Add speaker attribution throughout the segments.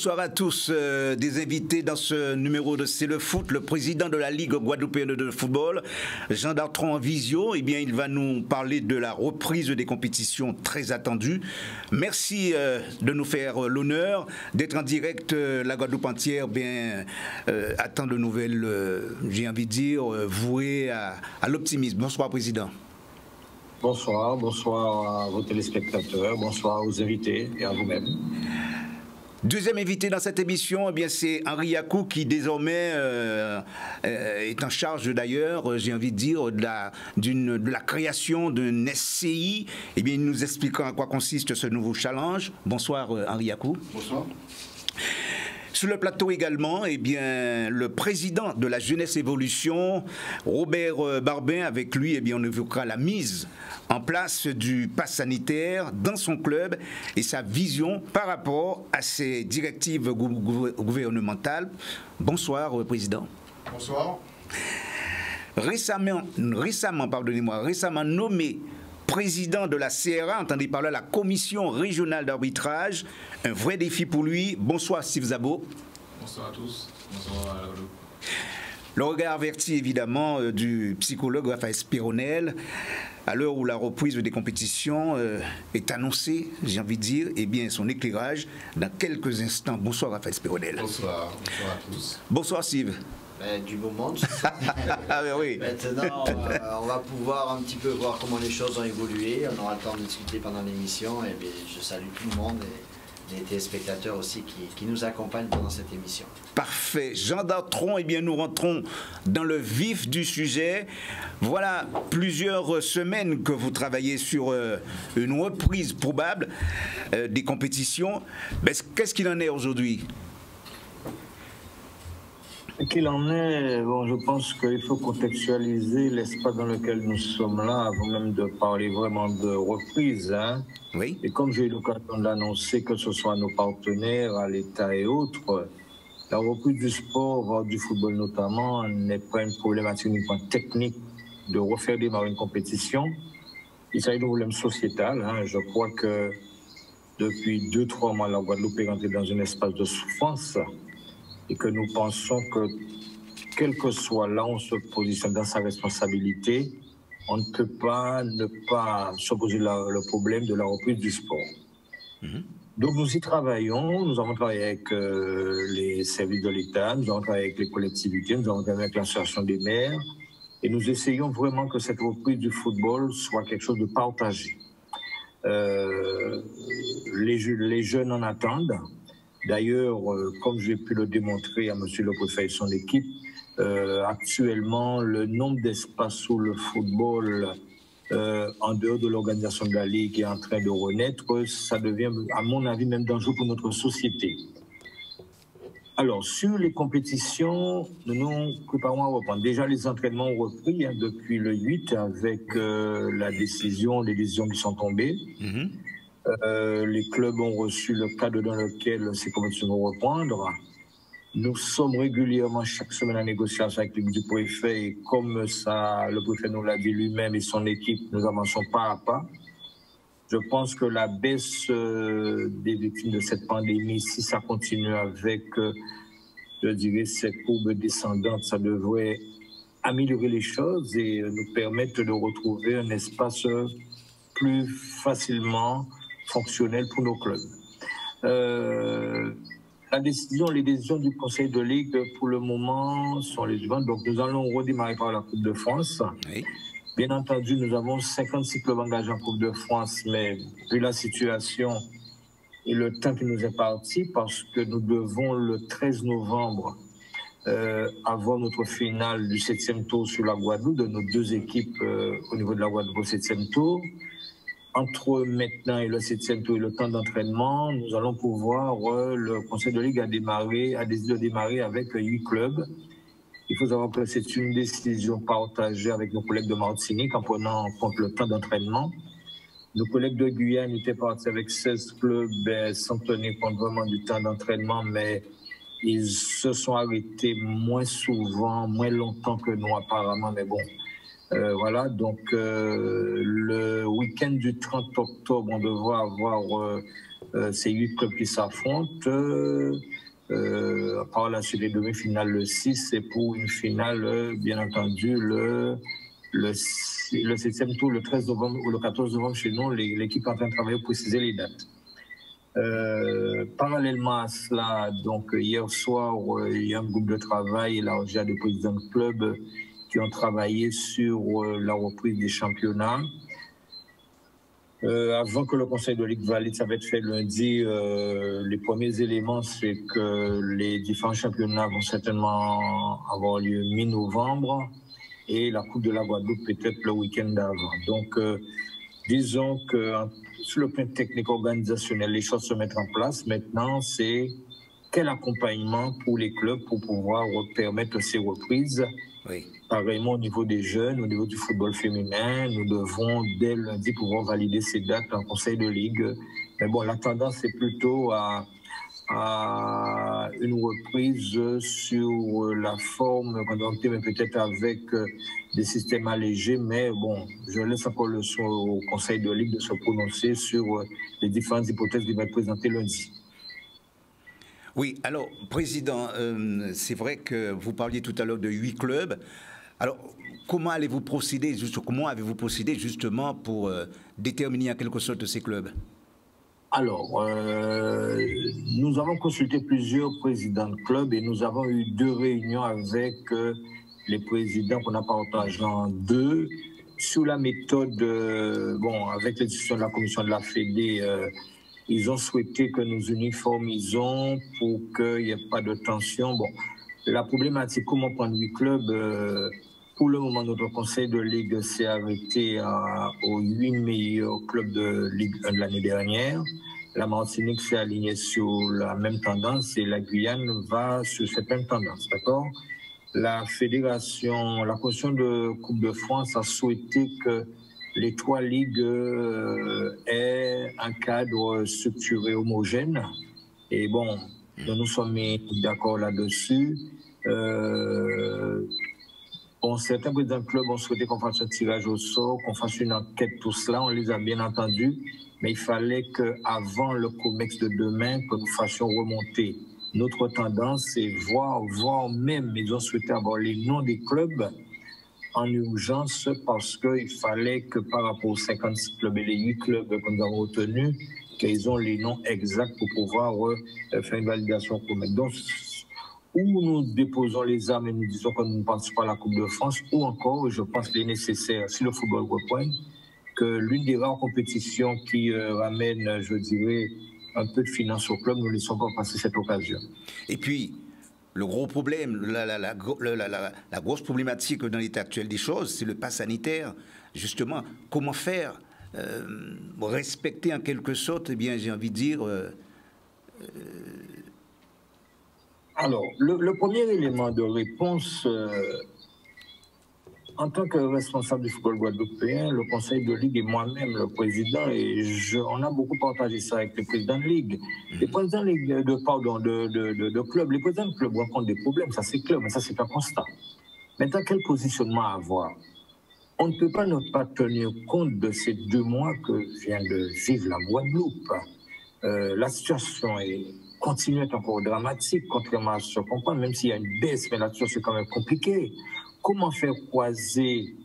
Speaker 1: Bonsoir à tous. Euh, des invités dans ce numéro de C'est le foot, le président de la Ligue guadeloupéenne de football, Jean Dartron en visio. Eh bien, il va nous parler de la reprise des compétitions très attendues. Merci euh, de nous faire l'honneur d'être en direct. Euh, la Guadeloupe entière bien, attend de nouvelles, j'ai envie de dire, vouées à, à l'optimisme. Bonsoir, président.
Speaker 2: Bonsoir, bonsoir à vos téléspectateurs, bonsoir aux invités et à vous-même.
Speaker 1: Deuxième invité dans cette émission, eh bien c'est Henri Yakou qui désormais euh, euh, est en charge d'ailleurs, j'ai envie de dire, de la, création d'un SCI. Eh bien, il nous expliquera en quoi consiste ce nouveau challenge. Bonsoir euh, Henri Yakou.
Speaker 2: Bonsoir.
Speaker 1: Sur le plateau également, eh bien, le président de la Jeunesse Évolution, Robert Barbin, avec lui, eh bien, on évoquera la mise en place du pass sanitaire dans son club et sa vision par rapport à ces directives gouvernementales. Bonsoir, euh, Président.
Speaker 3: Bonsoir.
Speaker 1: Récemment, récemment pardonnez-moi, récemment nommé président de la CRA, entendez parler la Commission régionale d'arbitrage, un vrai défi pour lui. Bonsoir, Steve Zabo.
Speaker 3: Bonsoir à tous. Bonsoir à la
Speaker 1: le regard averti évidemment euh, du psychologue Raphaël Spironel, à l'heure où la reprise des compétitions euh, est annoncée, j'ai envie de dire, et eh bien son éclairage dans quelques instants. Bonsoir Raphaël Spironel.
Speaker 3: Bonsoir, bonsoir à tous.
Speaker 1: Bonsoir Steve.
Speaker 4: Ben, du moment.
Speaker 1: ah ben oui.
Speaker 4: Maintenant, on va pouvoir un petit peu voir comment les choses ont évolué. On aura le temps de discuter pendant l'émission. Et bien, je salue tout le monde. Et les téléspectateurs aussi qui, nous accompagnent pendant cette émission.
Speaker 1: Parfait. Jean Dartron, eh bien, nous rentrons dans le vif du sujet. Voilà plusieurs semaines que vous travaillez sur euh, une reprise probable euh, des compétitions. Qu'est-ce qu'il en est aujourd'hui?
Speaker 2: Qu'il en est, bon, je pense qu'il faut contextualiser l'espace dans lequel nous sommes là avant même de parler vraiment de reprise. Hein.
Speaker 1: Oui.
Speaker 2: Et comme j'ai eu l'occasion d'annoncer, que ce soit nos partenaires, à l'État et autres, la reprise du sport, du football notamment, n'est pas une problématique uniquement technique de refaire démarrer une compétition. Il s'agit d'un problème sociétal. Hein. Je crois que depuis deux, trois mois, la Guadeloupe est rentrée dans un espace de souffrance et que nous pensons que, quel que soit là où on se positionne dans sa responsabilité, on ne peut pas ne pas se poser le problème de la reprise du sport. Mhm. Donc nous y travaillons, nous avons travaillé avec euh, les services de l'État, nous avons travaillé avec les collectivités, nous avons travaillé avec l'association des maires, et nous essayons vraiment que cette reprise du football soit quelque chose de partagé. Euh, les, les jeunes en attendent, D'ailleurs, euh, comme j'ai pu le démontrer à M. le préfet et son équipe, euh, actuellement, le nombre d'espaces où le football, euh, en dehors de l'organisation de la Ligue, est en train de renaître. Ça devient, à mon avis, même dangereux pour notre société. Alors, sur les compétitions, nous nous préparons à reprendre. Déjà, les entraînements ont repris hein, depuis le 8 avec la décision, les décisions qui sont tombées. Mm-hmm. Euh, les clubs ont reçu le cadre dans lequel ces compétitions vont reprendre. Nous sommes régulièrement chaque semaine en négociation avec le préfet et comme ça, le préfet nous l'a dit lui-même et son équipe, nous avançons pas à pas. Je pense que la baisse euh, des victimes de cette pandémie, si ça continue avec, euh, je dirais, cette courbe descendante, ça devrait améliorer les choses et nous permettre de retrouver un espace plus facilement fonctionnel pour nos clubs. Euh, la décision, les décisions du Conseil de Ligue pour le moment sont les suivantes. Donc nous allons redémarrer par la Coupe de France. Bien entendu, nous avons 56 clubs engagés en Coupe de France, mais vu la situation et le temps qui nous est parti, parce que nous devons le 13 novembre euh, avoir notre finale du 7e tour sur la Guadeloupe, de nos deux équipes euh, au niveau de la Guadeloupe au 7e tour entre maintenant et le 7e tour et le temps d'entraînement, nous allons pouvoir, euh, le Conseil de Ligue a démarré, a décidé de démarrer avec huit clubs. Il faut savoir que c'est une décision partagée avec nos collègues de Martinique en prenant en compte le temps d'entraînement. Nos collègues de Guyane étaient partis avec 16 clubs ben, sans tenir compte vraiment du temps d'entraînement, mais ils se sont arrêtés moins souvent, moins longtemps que nous apparemment, mais bon, euh, voilà, donc euh, le week-end du 30 octobre, on devrait avoir euh, c'est huit clubs qui s'affrontent. par la suite, les demi-finales, le 6, c'est pour une finale, bien entendu, le, le, le 7e tour, le 13 novembre ou le 14 novembre chez nous. L'équipe est en train de travailler pour préciser les dates. Parallèlement à cela, donc hier soir, il y a un groupe de travail élargi à des présidents de club qui ont travaillé sur euh, la reprise des championnats. avant que le Conseil de Ligue valide, ça va être fait lundi. les premiers éléments, c'est que les différents championnats vont certainement avoir lieu mi-novembre et la Coupe de la Guadeloupe peut-être le week-end d'avant. Donc, disons que sur le plan technique organisationnel, les choses se mettent en place. Maintenant, c'est quel accompagnement pour les clubs pour pouvoir permettre ces reprises. Oui. Pareillement au niveau des jeunes, au niveau du football féminin, nous devons dès lundi pouvoir valider ces dates en conseil de ligue. Mais bon, la tendance est plutôt à une reprise sur la forme mais peut-être avec des systèmes allégés. Mais bon, je laisse encore le soin au Conseil de Ligue de se prononcer sur les différentes hypothèses qui vont être présentées lundi.
Speaker 1: Oui, alors, Président, euh, c'est vrai que vous parliez tout à l'heure de huit clubs. Alors, comment allez-vous procéder, comment avez-vous procédé justement pour déterminer en quelque sorte ces clubs?
Speaker 2: Alors, euh, nous avons consulté plusieurs présidents de clubs et nous avons eu deux réunions avec euh, les présidents qu'on a partagé en deux sur la méthode, euh, bon, avec l'édition de la commission de la Fédé, ils ont souhaité que nous uniformisons pour qu'il n'y ait pas de tension. Bon, la problématique, comment prendre huit clubs pour le moment, notre conseil de ligue s'est arrêté aux huit meilleurs clubs de Ligue 1 de l'année dernière. La Martinique s'est alignée sur la même tendance et la Guyane va sur cette même tendance, d'accord? La fédération, la commission de Coupe de France a souhaité que les trois ligues euh, aient un cadre structuré homogène. Et bon, nous nous sommes mis d'accord là-dessus. Euh, Bon, certains présidents de club ont souhaité qu'on fasse un tirage au sort, qu'on fasse une enquête, tout cela, on les a bien entendus, mais il fallait qu'avant le COMEX de demain, que nous fassions remonter notre tendance et voir, voir même, ils ont souhaité avoir les noms des clubs en urgence parce qu'il fallait que par rapport aux 56 clubs et les 8 clubs que nous avons retenus, qu'ils ont les noms exacts pour pouvoir euh, faire une validation COMEX. Ou nous déposons les armes et nous disons que nous ne pensons pas à la Coupe de France, ou encore, je pense qu'il est nécessaire, si le football reprend, que l'une des rares compétitions qui euh, ramène, je dirais, un peu de finances au club, nous ne laissons pas passer cette occasion.
Speaker 1: Et puis, le gros problème, la, grosse problématique dans l'état actuel des choses, c'est le pas sanitaire. Justement, comment faire euh, respecter en quelque sorte, eh bien, j'ai envie de dire, euh,
Speaker 2: alors, le, premier élément de réponse, euh, en tant que responsable du football guadeloupéen, le conseil de ligue et moi-même, le président, et je, on a beaucoup partagé ça avec les présidents de ligue. Les mhm. présidents de, ligue, de, pardon, de, de, de, club, les présidents de club rencontrent des problèmes, ça c'est clair, mais ça c'est un constat. Maintenant, quel positionnement avoir? On ne peut pas ne pas tenir compte de ces deux mois que vient de vivre la Guadeloupe. Euh, la situation est continue à être encore dramatique, contrairement à ce qu'on pense, même s'il y a une baisse, mais là-dessus, c'est quand même compliqué. Comment faire croiser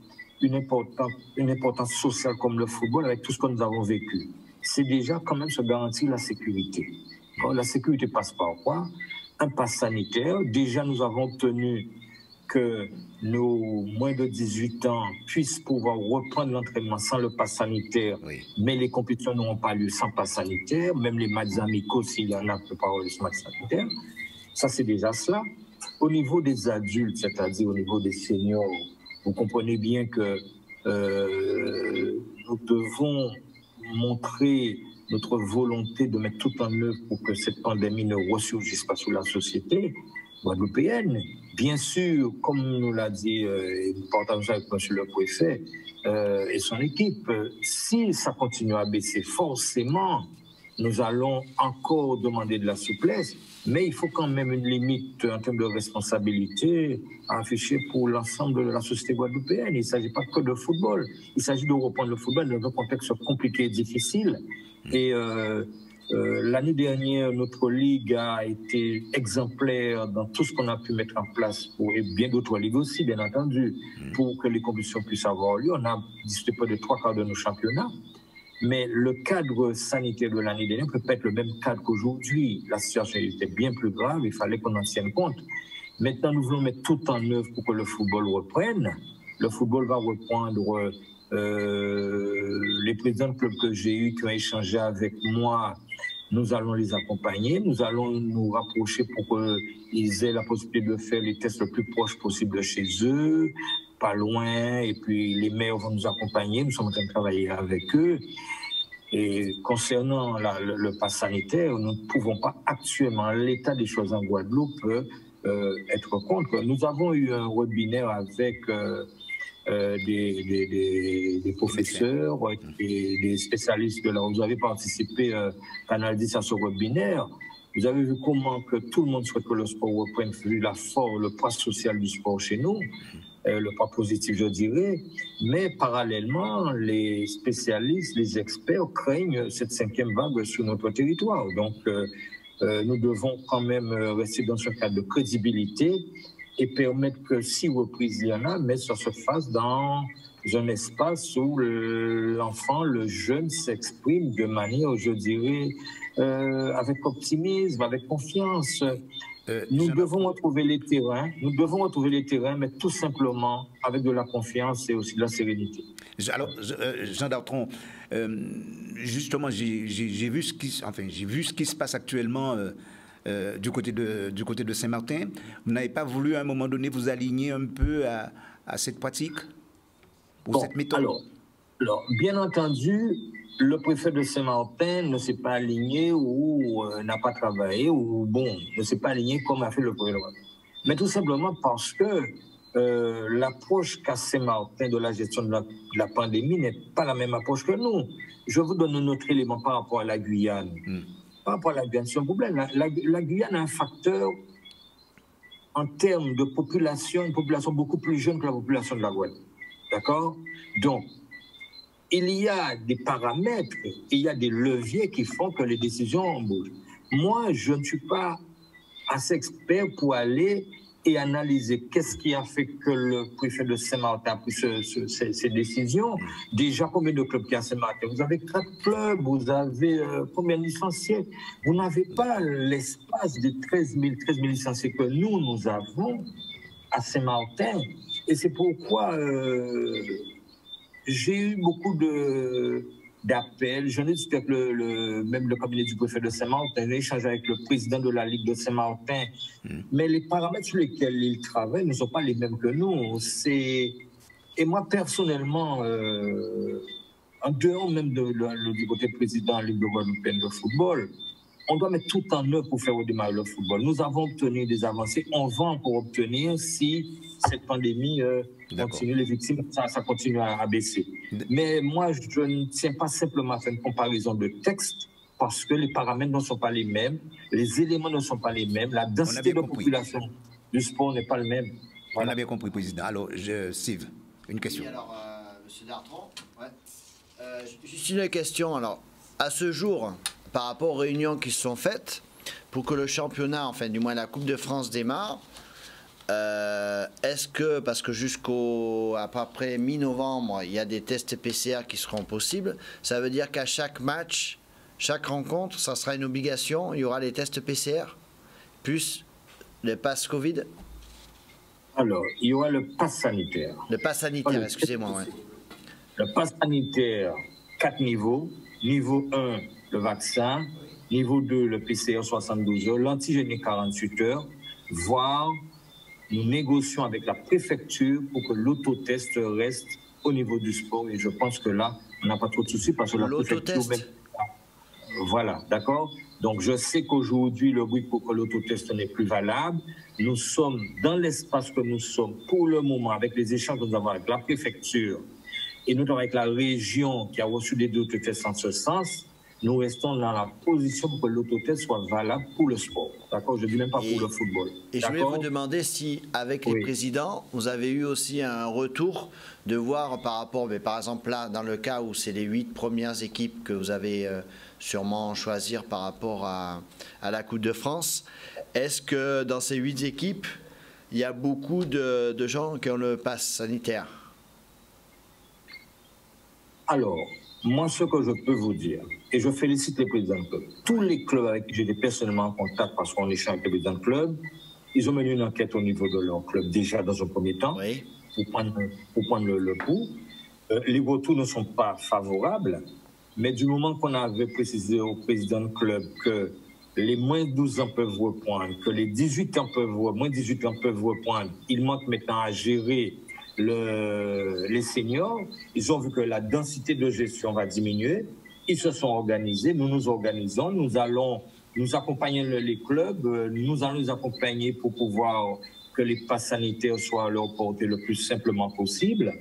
Speaker 2: une importance, sociale comme le football avec tout ce que nous avons vécu? C'est déjà quand même se garantir la sécurité. la sécurité passe par quoi? Un pass sanitaire. Déjà, nous avons obtenu que nos moins de 18 ans puissent pouvoir reprendre l'entraînement sans le pass sanitaire, mais les compétitions n'auront pas lieu sans pass sanitaire, même les matchs amicaux, s'il y en a, ne peut pas avoir le match sanitaire. Ça, c'est déjà cela. Au niveau des adultes, c'est-à-dire au niveau des seniors, vous comprenez bien que euh, nous devons montrer notre volonté de mettre tout en œuvre pour que cette pandémie ne ressurgisse pas sur la société guadeloupéenne. Bien sûr, comme nous l'a dit, euh, nous partageons avec M. le préfet euh, et son équipe, si ça continue à baisser, forcément, nous allons encore demander de la souplesse, mais il faut quand même une limite en termes de responsabilité à afficher pour l'ensemble de la société guadeloupéenne. Il ne s'agit pas que de football, il s'agit de reprendre le football dans un contexte compliqué et difficile. Et euh, L'année dernière, notre ligue a été exemplaire dans tout ce qu'on a pu mettre en place, pour, et bien d'autres ligues aussi, bien entendu, pour que les compétitions puissent avoir lieu. On a discuté près de trois quarts de nos championnats. Mais le cadre sanitaire de l'année dernière ne peut pas être le même cadre qu'aujourd'hui. La situation était bien plus grave, il fallait qu'on en tienne compte. Maintenant, nous voulons mettre tout en œuvre pour que le football reprenne. Le football va reprendre. Euh, les présidents de clubs que j'ai eus qui ont échangé avec moi, nous allons les accompagner. Nous allons nous rapprocher pour qu'ils aient la possibilité de faire les tests le plus proche possible de chez eux, pas loin. Et puis les maires vont nous accompagner. Nous sommes en train de travailler avec eux. Et concernant le, le pass sanitaire, nous ne pouvons pas actuellement, l'état des choses en Guadeloupe, euh, être contre. Nous avons eu un webinaire avec euh, euh, des, des, des, des, professeurs et des spécialistes de. Vous avez participé euh, à l'analyse à ce webinaire. Vous avez vu comment que tout le monde souhaite que le sport reprenne, vu la force, le poids social du sport chez nous, euh, le poids positif, je dirais. Mais parallèlement, les spécialistes, les experts craignent cette cinquième vague sur notre territoire. Donc, euh, euh, nous devons quand même rester dans ce cadre de crédibilité et permettre que si reprise il y en a, mais ça se fasse dans un espace où l'enfant, le jeune s'exprime de manière, je dirais, euh, avec optimisme, avec confiance. Euh, nous devons retrouver les terrains, nous devons retrouver les terrains, mais tout simplement avec de la confiance et aussi de la sérénité.
Speaker 1: Alors, Jean Dartron, euh, justement, j'ai vu, ce qui, enfin, vu ce qui se passe actuellement. Euh, du côté de, du côté de Saint-Martin. Vous n'avez pas voulu à un moment donné vous aligner un peu à, à cette pratique ou
Speaker 2: bon,
Speaker 1: cette méthode?
Speaker 2: alors, alors, bien entendu, le préfet de Saint-Martin ne s'est pas aligné ou euh, n'a pas travaillé ou bon, ne s'est pas aligné comme a fait le président. Mais tout simplement parce que euh, l'approche qu'a Saint-Martin de la gestion de la, de la pandémie n'est pas la même approche que nous. Je vous donne un autre élément par rapport à la Guyane.
Speaker 1: Hmm.
Speaker 2: Par rapport à la Guyane, c'est un problème. La, la, la, Guyane a un facteur en termes de population, une population beaucoup plus jeune que la population de la Guadeloupe. D'accord? Donc, il y a des paramètres, il y a des leviers qui font que les décisions bougent. Moi, je ne suis pas assez expert pour aller et analyser qu'est-ce qui a fait que le préfet de Saint-Martin a pris ce, ce, ces, ces, décisions. Déjà, combien de clubs qu'il y a à Saint-Martin? Vous avez quatre clubs, vous avez euh, combien de licenciés? Vous n'avez pas l'espace de 13 000, 13 000 licenciés que nous, nous avons à Saint-Martin. Et c'est pourquoi euh, j'ai eu beaucoup de d'appels. J'en ai discuté avec le, le, même le cabinet du préfet de Saint-Martin, j'ai échangé avec le président de la Ligue de Saint-Martin. Mm. Mais les paramètres sur lesquels il travaille ne sont pas les mêmes que nous. C'est et moi personnellement, euh, en dehors même de, de, du côté président de la Ligue de Guadeloupe de football, on doit mettre tout en œuvre pour faire redémarrer le football. Nous avons obtenu des avancées, on va encore obtenir si cette pandémie euh, continue, les victimes, ça, ça continue à, à, baisser. Mais moi, je ne tiens pas simplement à faire une comparaison de texte parce que les paramètres ne sont pas les mêmes, les éléments ne sont pas les mêmes, la densité de compris. population du sport n'est pas le même.
Speaker 1: Voilà. On a bien compris, Président. Alors, je, Steve, une question.
Speaker 4: Oui, alors, euh, Monsieur Dartron, ouais. euh, juste une question. Alors, à ce jour, par rapport aux réunions qui se sont faites pour que le championnat, enfin du moins la Coupe de France démarre. Euh, Est-ce que, parce que jusqu'au à peu près mi-novembre, il y a des tests PCR qui seront possibles, ça veut dire qu'à chaque match, chaque rencontre, ça sera une obligation, il y aura les tests PCR, plus le pass Covid?
Speaker 2: Alors, il y aura le pass sanitaire.
Speaker 4: Le pass sanitaire, excusez-moi. Ouais.
Speaker 2: Le pass sanitaire, quatre niveaux. Niveau 1, le vaccin. Niveau 2, le PCR 72 heures. L'antigénique 48 heures. Voire, nous négocions avec la préfecture pour que l'autotest reste au niveau du sport. Et je pense que là, on n'a pas trop de soucis parce que la préfecture... Même... Voilà, d'accord? Donc je sais qu'aujourd'hui, le bruit pour que l'autotest n'est plus valable. Nous sommes dans l'espace que nous sommes pour le moment avec les échanges que nous avons avec la préfecture et notamment avec la région qui a reçu des autotests en ce sens, nous restons dans la position pour que l'autotest soit valable pour le sport. D'accord Je ne dis même pas
Speaker 4: et,
Speaker 2: pour le football.
Speaker 4: Et je voulais vous demander si, avec oui. les présidents, vous avez eu aussi un retour de voir par rapport, mais par exemple là, dans le cas où c'est les huit premières équipes que vous avez euh, sûrement choisir par rapport à, à la Coupe de France. Est-ce que dans ces huit équipes, il y a beaucoup de, de gens qui ont le pass sanitaire?
Speaker 2: Alors, moi, ce que je peux vous dire, et je félicite les présidents de club, tous les clubs avec qui j'étais personnellement en contact parce qu'on échange avec les présidents de club, ils ont mené une enquête au niveau de leur club déjà dans un premier temps
Speaker 4: Oui.
Speaker 2: pour prendre, pour prendre le, le pouls. Euh, les retours ne sont pas favorables, mais du moment qu'on avait précisé au président de club que les moins de 12 ans peuvent reprendre, que les 18 ans peuvent, moins de 18 ans peuvent reprendre, il manque maintenant à gérer le, les seniors. Ils ont vu que la densité de gestion va diminuer. Ils se sont organisés, nous nous organisons, nous allons nous accompagner le- les clubs, nous allons les accompagner pour pouvoir que les passes sanitaires soient à leur portée le plus simplement possible.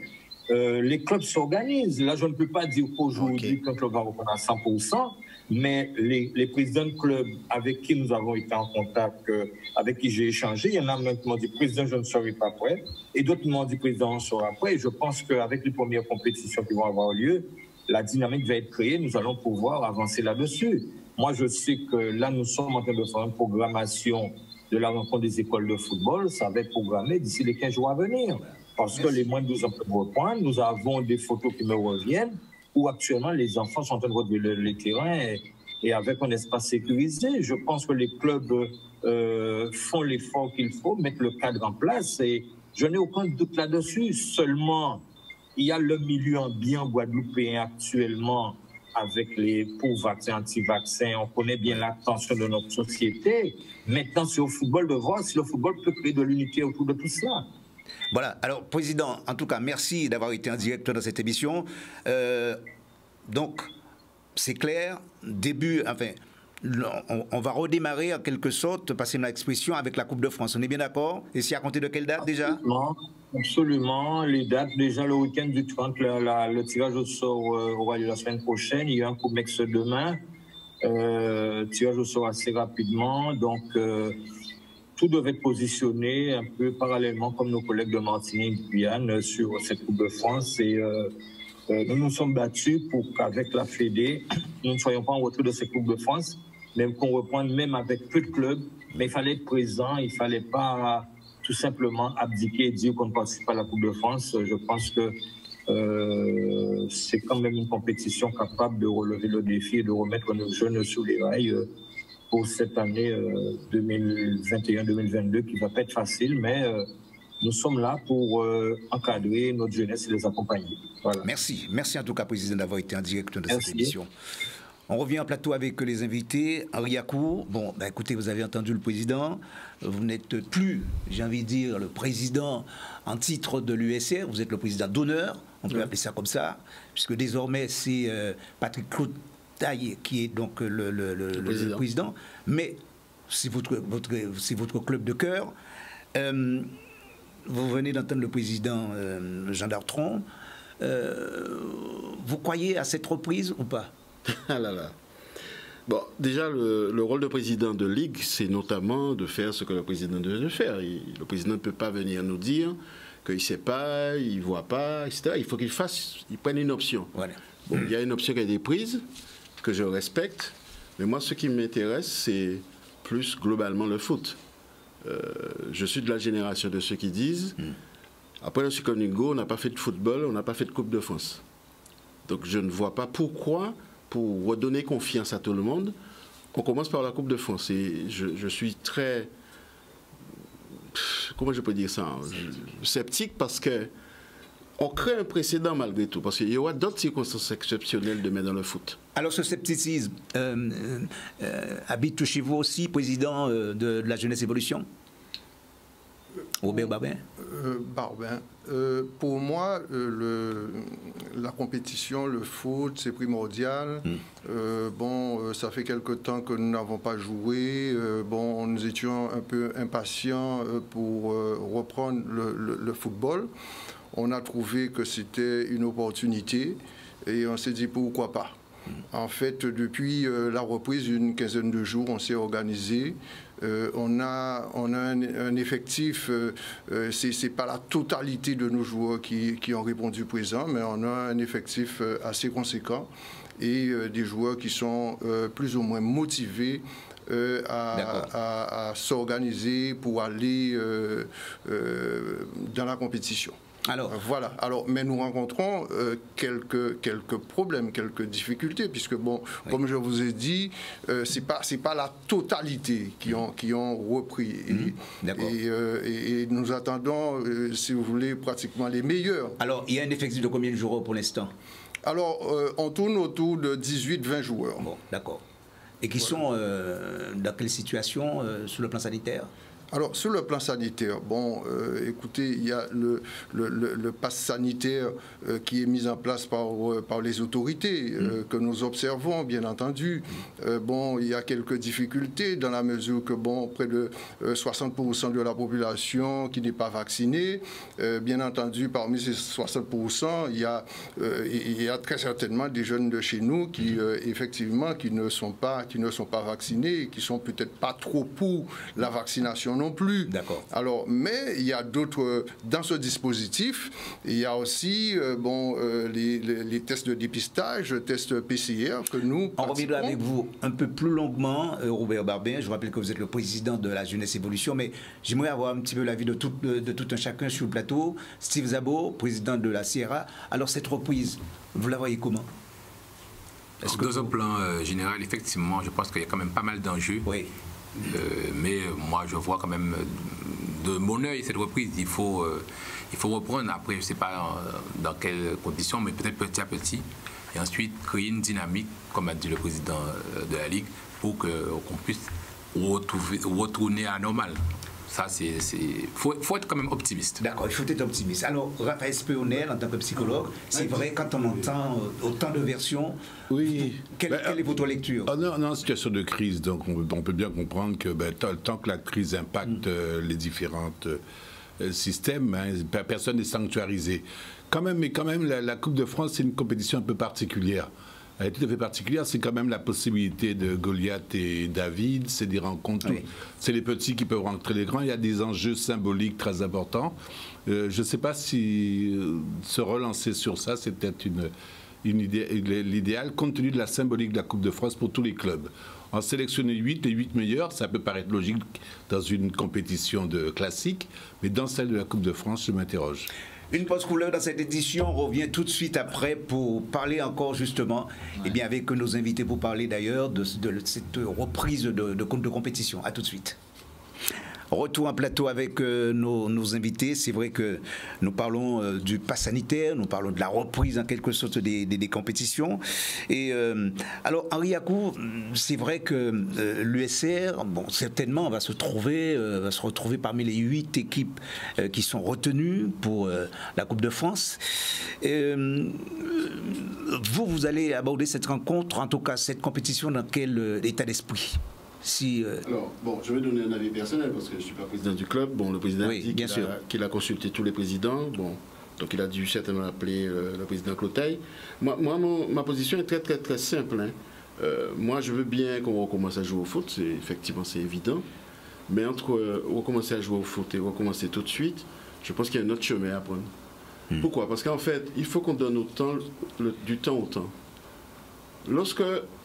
Speaker 2: Euh, les clubs s'organisent. Là, je ne peux pas dire qu'aujourd'hui,
Speaker 4: Ok.
Speaker 2: qu'un club va reprendre à 100%, mais les, les présidents de clubs avec qui nous avons été en contact, euh, avec qui j'ai échangé, il y en a même qui m'ont dit, président, je ne serai pas prêt, et d'autres m'ont dit, président, on sera prêt. Et je pense qu'avec les premières compétitions qui vont avoir lieu, la dynamique va être créée, nous allons pouvoir avancer là-dessus. Moi, je sais que là, nous sommes en train de faire une programmation de la rencontre des écoles de football. Ça va être programmé d'ici les 15 jours à venir. Parce que les moins de 12 ans peuvent reprendre. Nous avons des photos qui me reviennent où actuellement les enfants sont en train de le- les terrains et, avec un espace sécurisé. Je pense que les clubs euh, font l'effort qu'il faut, mettre le cadre en place et je n'ai aucun doute là-dessus. Seulement, il y a le milieu ambiant guadeloupéen actuellement avec les pour vaccins, anti-vaccins. On connaît bien la tension de notre société. Maintenant, c'est au football de voir si le football peut créer de l'unité autour de tout cela.
Speaker 1: Voilà, alors Président, en tout cas, merci d'avoir été en direct dans cette émission. Euh, donc, c'est clair, début, enfin, on, va redémarrer en quelque sorte, passer ma expression, avec la Coupe de France. On est bien d'accord? Et c'est à compter de quelle date déjà?
Speaker 2: Absolument, absolument. Les dates, déjà le week-end du 30, la- la- le tirage au sort euh, aura lieu la semaine prochaine. Il y a un coup Mex demain. Euh, tirage au sort assez rapidement. Donc, euh, tout devait être positionné un peu parallèlement, comme nos collègues de Martinique et Guyane, sur cette Coupe de France. Et euh, euh, nous nous sommes battus pour qu'avec la Fédé, nous ne soyons pas en retrait de cette Coupe de France, même qu'on reprenne même avec peu de clubs. Mais il fallait être présent, il fallait pas tout simplement abdiquer et dire qu'on ne participe pas à la Coupe de France. Je pense que euh, c'est quand même une compétition capable de relever le défi et de remettre nos jeunes sur les rails euh, pour cette année euh, 2021-2022 qui va pas être facile, mais euh, nous sommes là pour euh, encadrer notre jeunesse et les accompagner. Voilà.
Speaker 1: Merci, merci en tout cas, Président, d'avoir été en direct de
Speaker 2: Merci.
Speaker 1: cette émission. On revient en plateau avec les invités. Henri Yacourt, bon, bah, écoutez, vous avez entendu le président. Vous n'êtes plus, j'ai envie de dire, le président en titre de l'USR. Vous êtes le président d'honneur, on peut appeler ça comme ça, puisque désormais c'est euh, Patrick Qui est donc le, le- le- le- le
Speaker 5: président.
Speaker 1: Mais c'est votre, votre, c'est votre club de cœur. Euh, vous venez d'entendre le président euh, Jean Dartron. Euh, vous croyez à cette reprise ou pas?
Speaker 5: Ah là là. Bon, déjà, le, le rôle de président de ligue, c'est notamment de faire ce que le président devait faire. Il- le président ne peut pas venir nous dire qu'il ne sait pas, il ne voit pas, etc. Il faut qu'il fasse, il prenne une option.
Speaker 1: Voilà.
Speaker 5: Bon, il y a une option qui a été prise, que je respecte, mais moi, ce qui m'intéresse, c'est plus globalement le foot. Euh, je suis de la génération de ceux qui disent, après le Super Ningo, on n'a pas fait de football, on n'a pas fait de Coupe de France. Donc je ne vois pas pourquoi, pour redonner confiance à tout le monde, on commence par la Coupe de France. Et je, je suis très. Comment je peux dire ça hein, Je- Sceptique parce que. On crée un précédent malgré tout, parce qu'il y aura d'autres circonstances exceptionnelles demain dans le foot.
Speaker 1: Alors ce scepticisme euh, euh, habite chez vous aussi, président euh, de, de la Jeunesse Évolution? Robert Babin
Speaker 6: Euh, Barbin, euh, pour moi, euh, le, la compétition, le foot, c'est primordial. Euh, bon, ça fait quelque temps que nous n'avons pas joué. Bon, nous étions un peu impatients pour reprendre le, le- le football. On a trouvé que c'était une opportunité et on s'est dit pourquoi pas. En fait, depuis euh, la reprise, une quinzaine de jours, on s'est organisé. Euh, on a, on a un, un effectif, euh, euh, c'est c'est pas la totalité de nos joueurs qui, qui ont répondu présent, mais on a un effectif assez conséquent. et des joueurs qui sont plus ou moins motivés à, s'organiser pour aller dans la compétition. Alors, voilà. Alors, mais nous rencontrons euh, quelques, quelques problèmes, quelques difficultés, puisque, bon, comme je vous ai dit, euh, ce n'est pas, la totalité qui ont, qui ont repris. Et, mhm. euh, et, nous attendons, si vous voulez, pratiquement les meilleurs.
Speaker 1: Alors, il y a un effectif de combien de joueurs pour l'instant?
Speaker 6: Alors, on tourne autour de 18-20 joueurs.
Speaker 1: Bon, d'accord. Et qui sont dans quelle situation sur le plan sanitaire?
Speaker 6: Alors, sur le plan sanitaire, bon, euh, écoutez, il y a le, le, le, pass sanitaire euh, qui est mis en place par, euh, par les autorités, mm. que nous observons, bien entendu. bon, il y a quelques difficultés dans la mesure que, bon, près de 60% de la population qui n'est pas vaccinée, bien entendu, parmi ces 60%, il y, a, il y a très certainement des jeunes de chez nous qui, mm. effectivement, qui ne sont pas, qui ne sont pas vaccinés, qui sont peut-être pas trop pour la vaccination non plus.
Speaker 1: D'accord.
Speaker 6: Alors, mais il y a d'autres dans ce dispositif. Il y a aussi euh, bon euh, les, tests de dépistage, tests PCR que nous.
Speaker 1: On reviendra avec vous un peu plus longuement, euh, Robert Barbin. Je vous rappelle que vous êtes le président de la Jeunesse Évolution, mais j'aimerais avoir un petit peu l'avis de tout, de, tout un chacun sur le plateau. Steve Zabo, président de la Sierra. Alors cette reprise, vous la voyez comment?
Speaker 7: Dans un plan général, effectivement, je pense qu'il y a quand même pas mal d'enjeux.
Speaker 1: Oui.
Speaker 7: Euh, mais moi, je vois quand même de mon œil cette reprise. Il faut, euh, il faut reprendre. Après, je ne sais pas dans quelles conditions, mais peut-être petit à petit. Et ensuite, créer une dynamique, comme a dit le président euh, de la Ligue, pour qu'on puisse retourner à normal. Ça, c'est. Il faut, être quand même optimiste.
Speaker 1: D'accord, il faut être optimiste. Alors, Raphaël Spéoner, en tant que psychologue, c'est vrai, quand on entend autant de versions,
Speaker 8: oui.
Speaker 1: quelle, ben, est votre lecture?
Speaker 8: On est en situation de crise, donc on, peut bien comprendre que ben, tant que la crise impacte mm. euh, les différents euh, systèmes, hein, personne n'est sanctuarisé. Quand même, mais quand même, la Coupe de France, c'est une compétition un peu particulière elle est tout à fait particulière, c'est quand même la possibilité de Goliath et David, c'est des rencontres, c'est les petits qui peuvent rentrer les grands, il y a des enjeux symboliques très importants. Euh, je ne sais pas si euh, se relancer sur ça, c'est peut-être une, une idée, l'idéal, compte tenu de la symbolique de la Coupe de France pour tous les clubs. En sélectionner 8, les 8 meilleurs, ça peut paraître logique dans une compétition de classique, mais dans celle de la Coupe de France, je m'interroge.
Speaker 1: Une pause couleur dans cette édition. On revient tout de suite après pour parler encore justement, et eh bien avec nos invités pour parler d'ailleurs de, cette reprise de, de, de compétition. À tout de suite. Retour en plateau avec euh, nos, invités. C'est vrai que nous parlons euh, du pass sanitaire, nous parlons de la reprise en quelque sorte des, compétitions. Et euh, alors, Henri Akou, c'est vrai que l'USR, bon, certainement, va se trouver, va se retrouver parmi les huit équipes qui sont retenues pour la Coupe de France. vous, vous allez aborder cette rencontre, en tout cas cette compétition, dans quel état d'esprit?
Speaker 5: Euh, Alors, bon, je vais donner un avis personnel parce que je ne suis pas président du club. Bon, le président dit qu'il a, consulté tous les présidents. Bon, donc il a dû certainement appeler euh, le président Clotaille. Moi, moi ma position est très, très, très simple. Hein. Euh, moi, je veux bien qu'on recommence à jouer au foot. Effectivement, c'est évident. Mais entre recommencer à jouer au foot et recommencer tout de suite, je pense qu'il y a un autre chemin à prendre. Hmm. Pourquoi? Parce qu'en fait, il faut qu'on donne autant, du temps au temps. Lorsque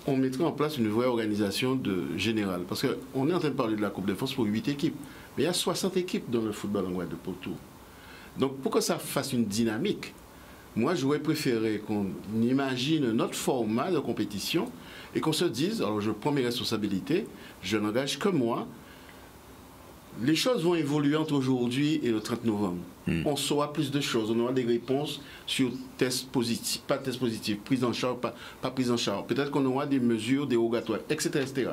Speaker 5: on mettrait en place une vraie organisation de générale. Parce qu'on est en train de parler de la Coupe de France pour 8 équipes. Mais il y a 60 équipes dans le football en Guadeloupe autour. Donc pour que ça fasse une dynamique, moi j'aurais préféré qu'on imagine un autre format de compétition et qu'on se dise, alors je prends mes responsabilités, je n'engage que moi, les choses vont évoluer entre aujourd'hui et le 30 novembre. Hmm. On saura plus de choses, on aura des réponses sur tests positifs, pas tests positifs, prise en charge, pas, pas prise en charge. Peut-être qu'on aura des mesures dérogatoires, etc. etc.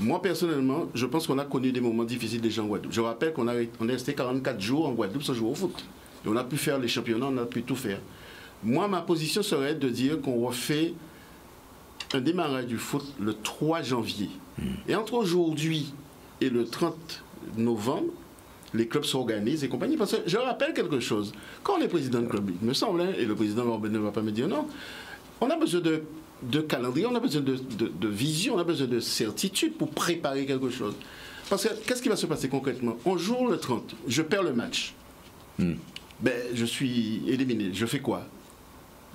Speaker 5: Moi, personnellement, je pense qu'on a connu des moments difficiles déjà en Guadeloupe. Je rappelle qu'on est resté 44 jours en Guadeloupe sans jouer au foot. Et on a pu faire les championnats, on a pu tout faire. Moi, ma position serait de dire qu'on refait un démarrage du foot le 3 janvier. Hmm. Et entre aujourd'hui et le 30 novembre, les clubs s'organisent et compagnie. Parce que je rappelle quelque chose. Quand on est président de club, il me semble, hein, et le président ne va pas me dire non, on a besoin de, calendrier, on a besoin de, vision, on a besoin de certitude pour préparer quelque chose. Parce que qu'est-ce qui va se passer concrètement? On joue le 30, je perds le match. Hmm. Ben, je suis éliminé. Je fais quoi?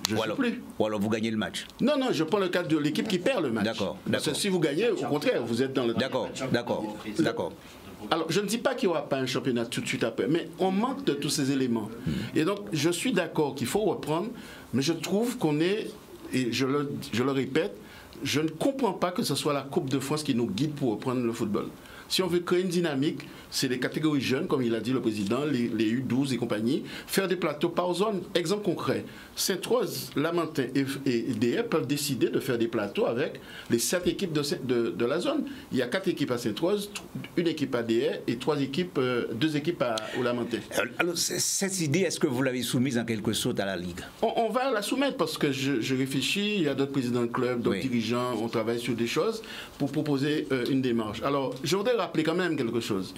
Speaker 5: Je
Speaker 1: ou,
Speaker 5: suis
Speaker 1: alors,
Speaker 5: plus.
Speaker 1: ou alors vous gagnez le match.
Speaker 5: Non, non, je prends le cas de l'équipe qui perd le match.
Speaker 1: D'accord,
Speaker 5: Parce que
Speaker 1: d'accord.
Speaker 5: si vous gagnez, au contraire, vous êtes dans le.
Speaker 1: D'accord, d'accord, d'accord.
Speaker 5: Alors, je ne dis pas qu'il n'y aura pas un championnat tout de suite après, mais on manque de tous ces éléments. Et donc, je suis d'accord qu'il faut reprendre, mais je trouve qu'on est, et je le, je le répète, je ne comprends pas que ce soit la Coupe de France qui nous guide pour reprendre le football. Si on veut créer une dynamique, c'est les catégories jeunes, comme il a dit le président, les, les U12 et compagnie, faire des plateaux par zone. Exemple concret, Sainte-Rose, Lamentin et, et DR peuvent décider de faire des plateaux avec les sept équipes de, de- de la zone. Il y a quatre équipes à Sainte-Rose, une équipe à DR et trois équipes, euh, deux équipes à, au Lamentin.
Speaker 1: Alors, cette idée, est-ce que vous l'avez soumise en quelque sorte à la Ligue?
Speaker 5: On, on va la soumettre parce que je, je réfléchis, il y a d'autres présidents de club, d'autres
Speaker 1: Oui.
Speaker 5: dirigeants, on travaille sur des choses pour proposer euh, une démarche. Alors, je voudrais rappeler quand même quelque chose.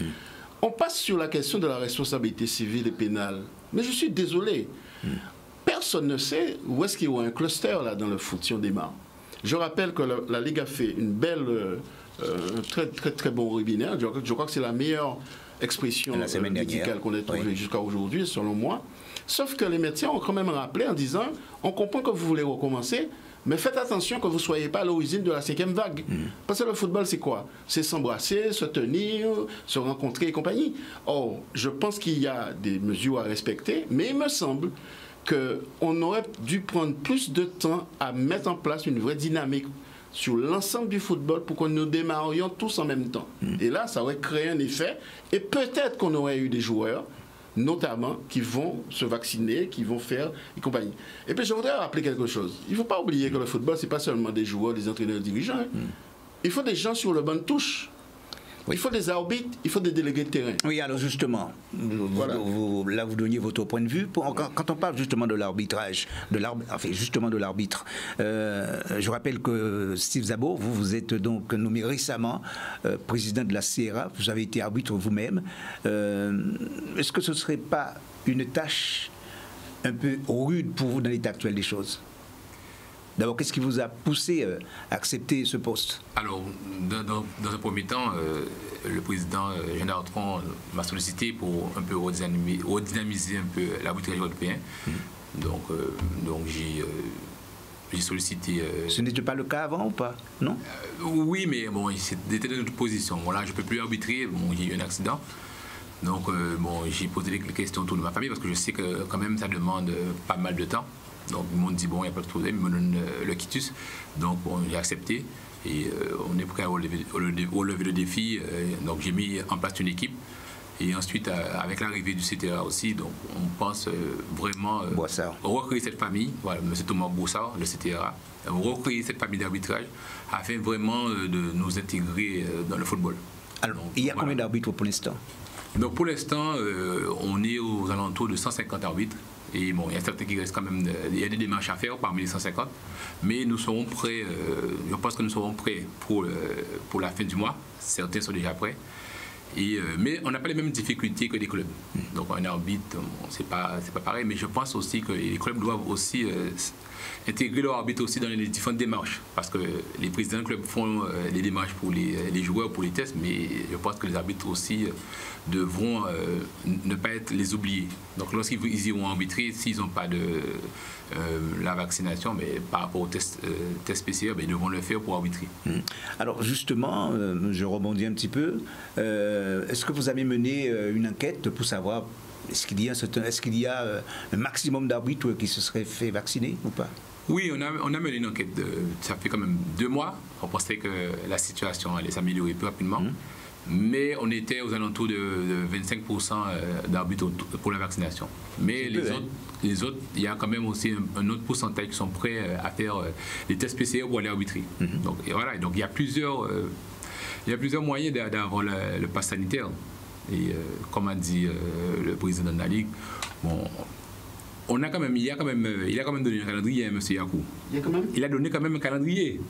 Speaker 5: On passe sur la question de la responsabilité civile et pénale. Mais je suis désolé. Personne ne sait où est-ce qu'il y aura un cluster là dans le foot si on démarre. Je rappelle que la, la Ligue a fait une belle, euh, euh, un très très très bon webinaire. Je, je crois que c'est la meilleure expression
Speaker 1: La
Speaker 5: euh, médicale qu'on ait trouvée
Speaker 1: Oui.
Speaker 5: jusqu'à aujourd'hui, selon moi. Sauf que les médecins ont quand même rappelé en disant on comprend que vous voulez recommencer, mais faites attention que vous ne soyez pas à l'origine de la cinquième vague. Parce que le football, c'est quoi? C'est s'embrasser, se tenir, se rencontrer et compagnie. Or, je pense qu'il y a des mesures à respecter, mais il me semble qu'on aurait dû prendre plus de temps à mettre en place une vraie dynamique sur l'ensemble du football pour que nous démarrions tous en même temps. Et là, ça aurait créé un effet. Et peut-être qu'on aurait eu des joueurs, notamment, qui vont se vacciner, qui vont faire et compagnie. Et puis, je voudrais rappeler quelque chose. Il ne faut pas oublier que le football, ce n'est pas seulement des joueurs, des entraîneurs, des dirigeants. hein. Il faut des gens sur le banc de touche. Il faut des arbitres, il faut des délégués de terrain.
Speaker 1: Oui, alors justement, vous-
Speaker 5: Voilà.
Speaker 1: vous- là vous donniez votre point de vue. Pour- quand, quand on parle justement de l'arbitrage, de enfin justement de l'arbitre, euh, je rappelle que Steve Zabo, vous vous êtes donc nommé récemment euh, président de la CRA, vous avez été arbitre vous-même. Euh, Est-ce que ce ne serait pas une tâche un peu rude pour vous dans l'état actuel des choses? D'abord, qu'est-ce qui vous a poussé euh, à accepter ce poste?
Speaker 7: Alors, dans, dans- dans un premier temps, euh, le président euh, Jean Dartron m'a sollicité pour un peu redynamiser, redynamiser un peu l'arbitrage européen. Donc, euh, donc j'ai j'ai sollicité. euh,
Speaker 1: Ce n'était pas le cas avant ou pas? Non?
Speaker 7: Euh, oui, mais bon, c'était dans une autre position. Voilà, je ne peux plus arbitrer. Bon, j'ai eu un accident. Donc, euh, bon, j'ai posé des questions autour de ma famille parce que je sais que quand même ça demande pas mal de temps. Donc, ils m'ont dit, bon, il n'y a pas de problème, ils me donnent euh, le quitus. Donc, bon, j'ai accepté. Et euh, on est prêt à relever, le défi. Euh, donc, j'ai mis en place une équipe. Et ensuite, avec l'arrivée du CTA aussi, donc on pense vraiment
Speaker 1: Boissard.
Speaker 7: recréer cette famille, voilà, M. Thomas Boussard, le CTRA, euh, recréer cette famille d'arbitrage afin vraiment de nous intégrer dans le football.
Speaker 1: Alors,
Speaker 7: Donc,
Speaker 1: il y a
Speaker 7: voilà.
Speaker 1: combien d'arbitres pour l'instant?
Speaker 7: Donc pour l'instant, on est aux alentours de 150 arbitres. Et bon, il y a certains qui restent quand même, il y a des démarches à faire parmi les 150. Mais nous serons prêts, euh, je pense que nous serons prêts pour, euh, pour la fin du mois. Certains sont déjà prêts. Et, euh, mais on n'a pas les mêmes difficultés que les clubs. Donc un arbitre, bon, c'est pas pas pareil. Mais je pense aussi que les clubs doivent aussi intégrer leur arbitre aussi dans les différentes démarches. Parce que les présidents de clubs font euh, les démarches pour les, les joueurs, pour les tests, mais je pense que les arbitres aussi euh, devront euh, ne pas être les oubliés. Donc lorsqu'ils ils iront arbitrer, s'ils n'ont pas de euh, la vaccination, mais par rapport au test, euh, PCR, ben, ils devront le faire pour arbitrer.
Speaker 1: Alors justement, euh, je rebondis un petit peu. Euh, Est-ce que vous avez mené euh, une enquête pour savoir est-ce qu'il y a, un certain- est-ce qu'il y a euh, un maximum d'arbitres qui se seraient fait vacciner ou pas?
Speaker 7: Oui, on a, on a mené une enquête. De, ça fait quand même deux mois. On pensait que la situation allait s'améliorer plus rapidement. Mais on était aux alentours de, de 25% euh, d'arbitres pour la vaccination. Mais
Speaker 1: C'est
Speaker 7: les
Speaker 1: peu, hein.
Speaker 7: autres, les autres, il y a quand même aussi un, un autre pourcentage qui sont prêts euh, à faire les tests PCR pour aller arbitrer. Donc et voilà, donc il y a plusieurs, il y a plusieurs moyens d'a- d'avoir le, le pass sanitaire. Et euh, comme a dit euh, le président de la Ligue, bon, on a quand même, il a quand même, il a quand même donné un calendrier, hein, M. Yakou.
Speaker 5: Il y a quand même?
Speaker 7: Il a donné quand même un calendrier.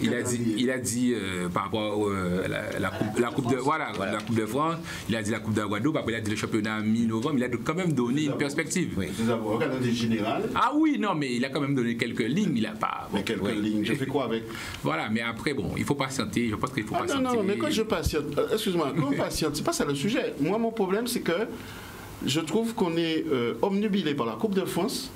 Speaker 7: Il a dit, il a dit euh, par rapport à euh, la, la coupe, la coupe de voilà, la coupe de France, il a dit la coupe de Guadeloupe, après il a dit le championnat mi-novembre, il a quand même donné une perspective.
Speaker 1: Oui.
Speaker 5: Nous avons calendrier général.
Speaker 7: Ah oui, non, mais il a quand même donné quelques lignes, il a pas.
Speaker 5: Mais quelques
Speaker 7: oui.
Speaker 5: lignes. Je fais quoi avec?
Speaker 7: Voilà, mais après bon, il faut patienter. Je pense qu'il faut
Speaker 5: Ah non,
Speaker 7: patienter.
Speaker 5: non, mais quand je patiente, euh, excuse-moi, quand on patiente, c'est pas ça le sujet. Moi, mon problème, c'est que je trouve qu'on est euh, omnubilé par la Coupe de France,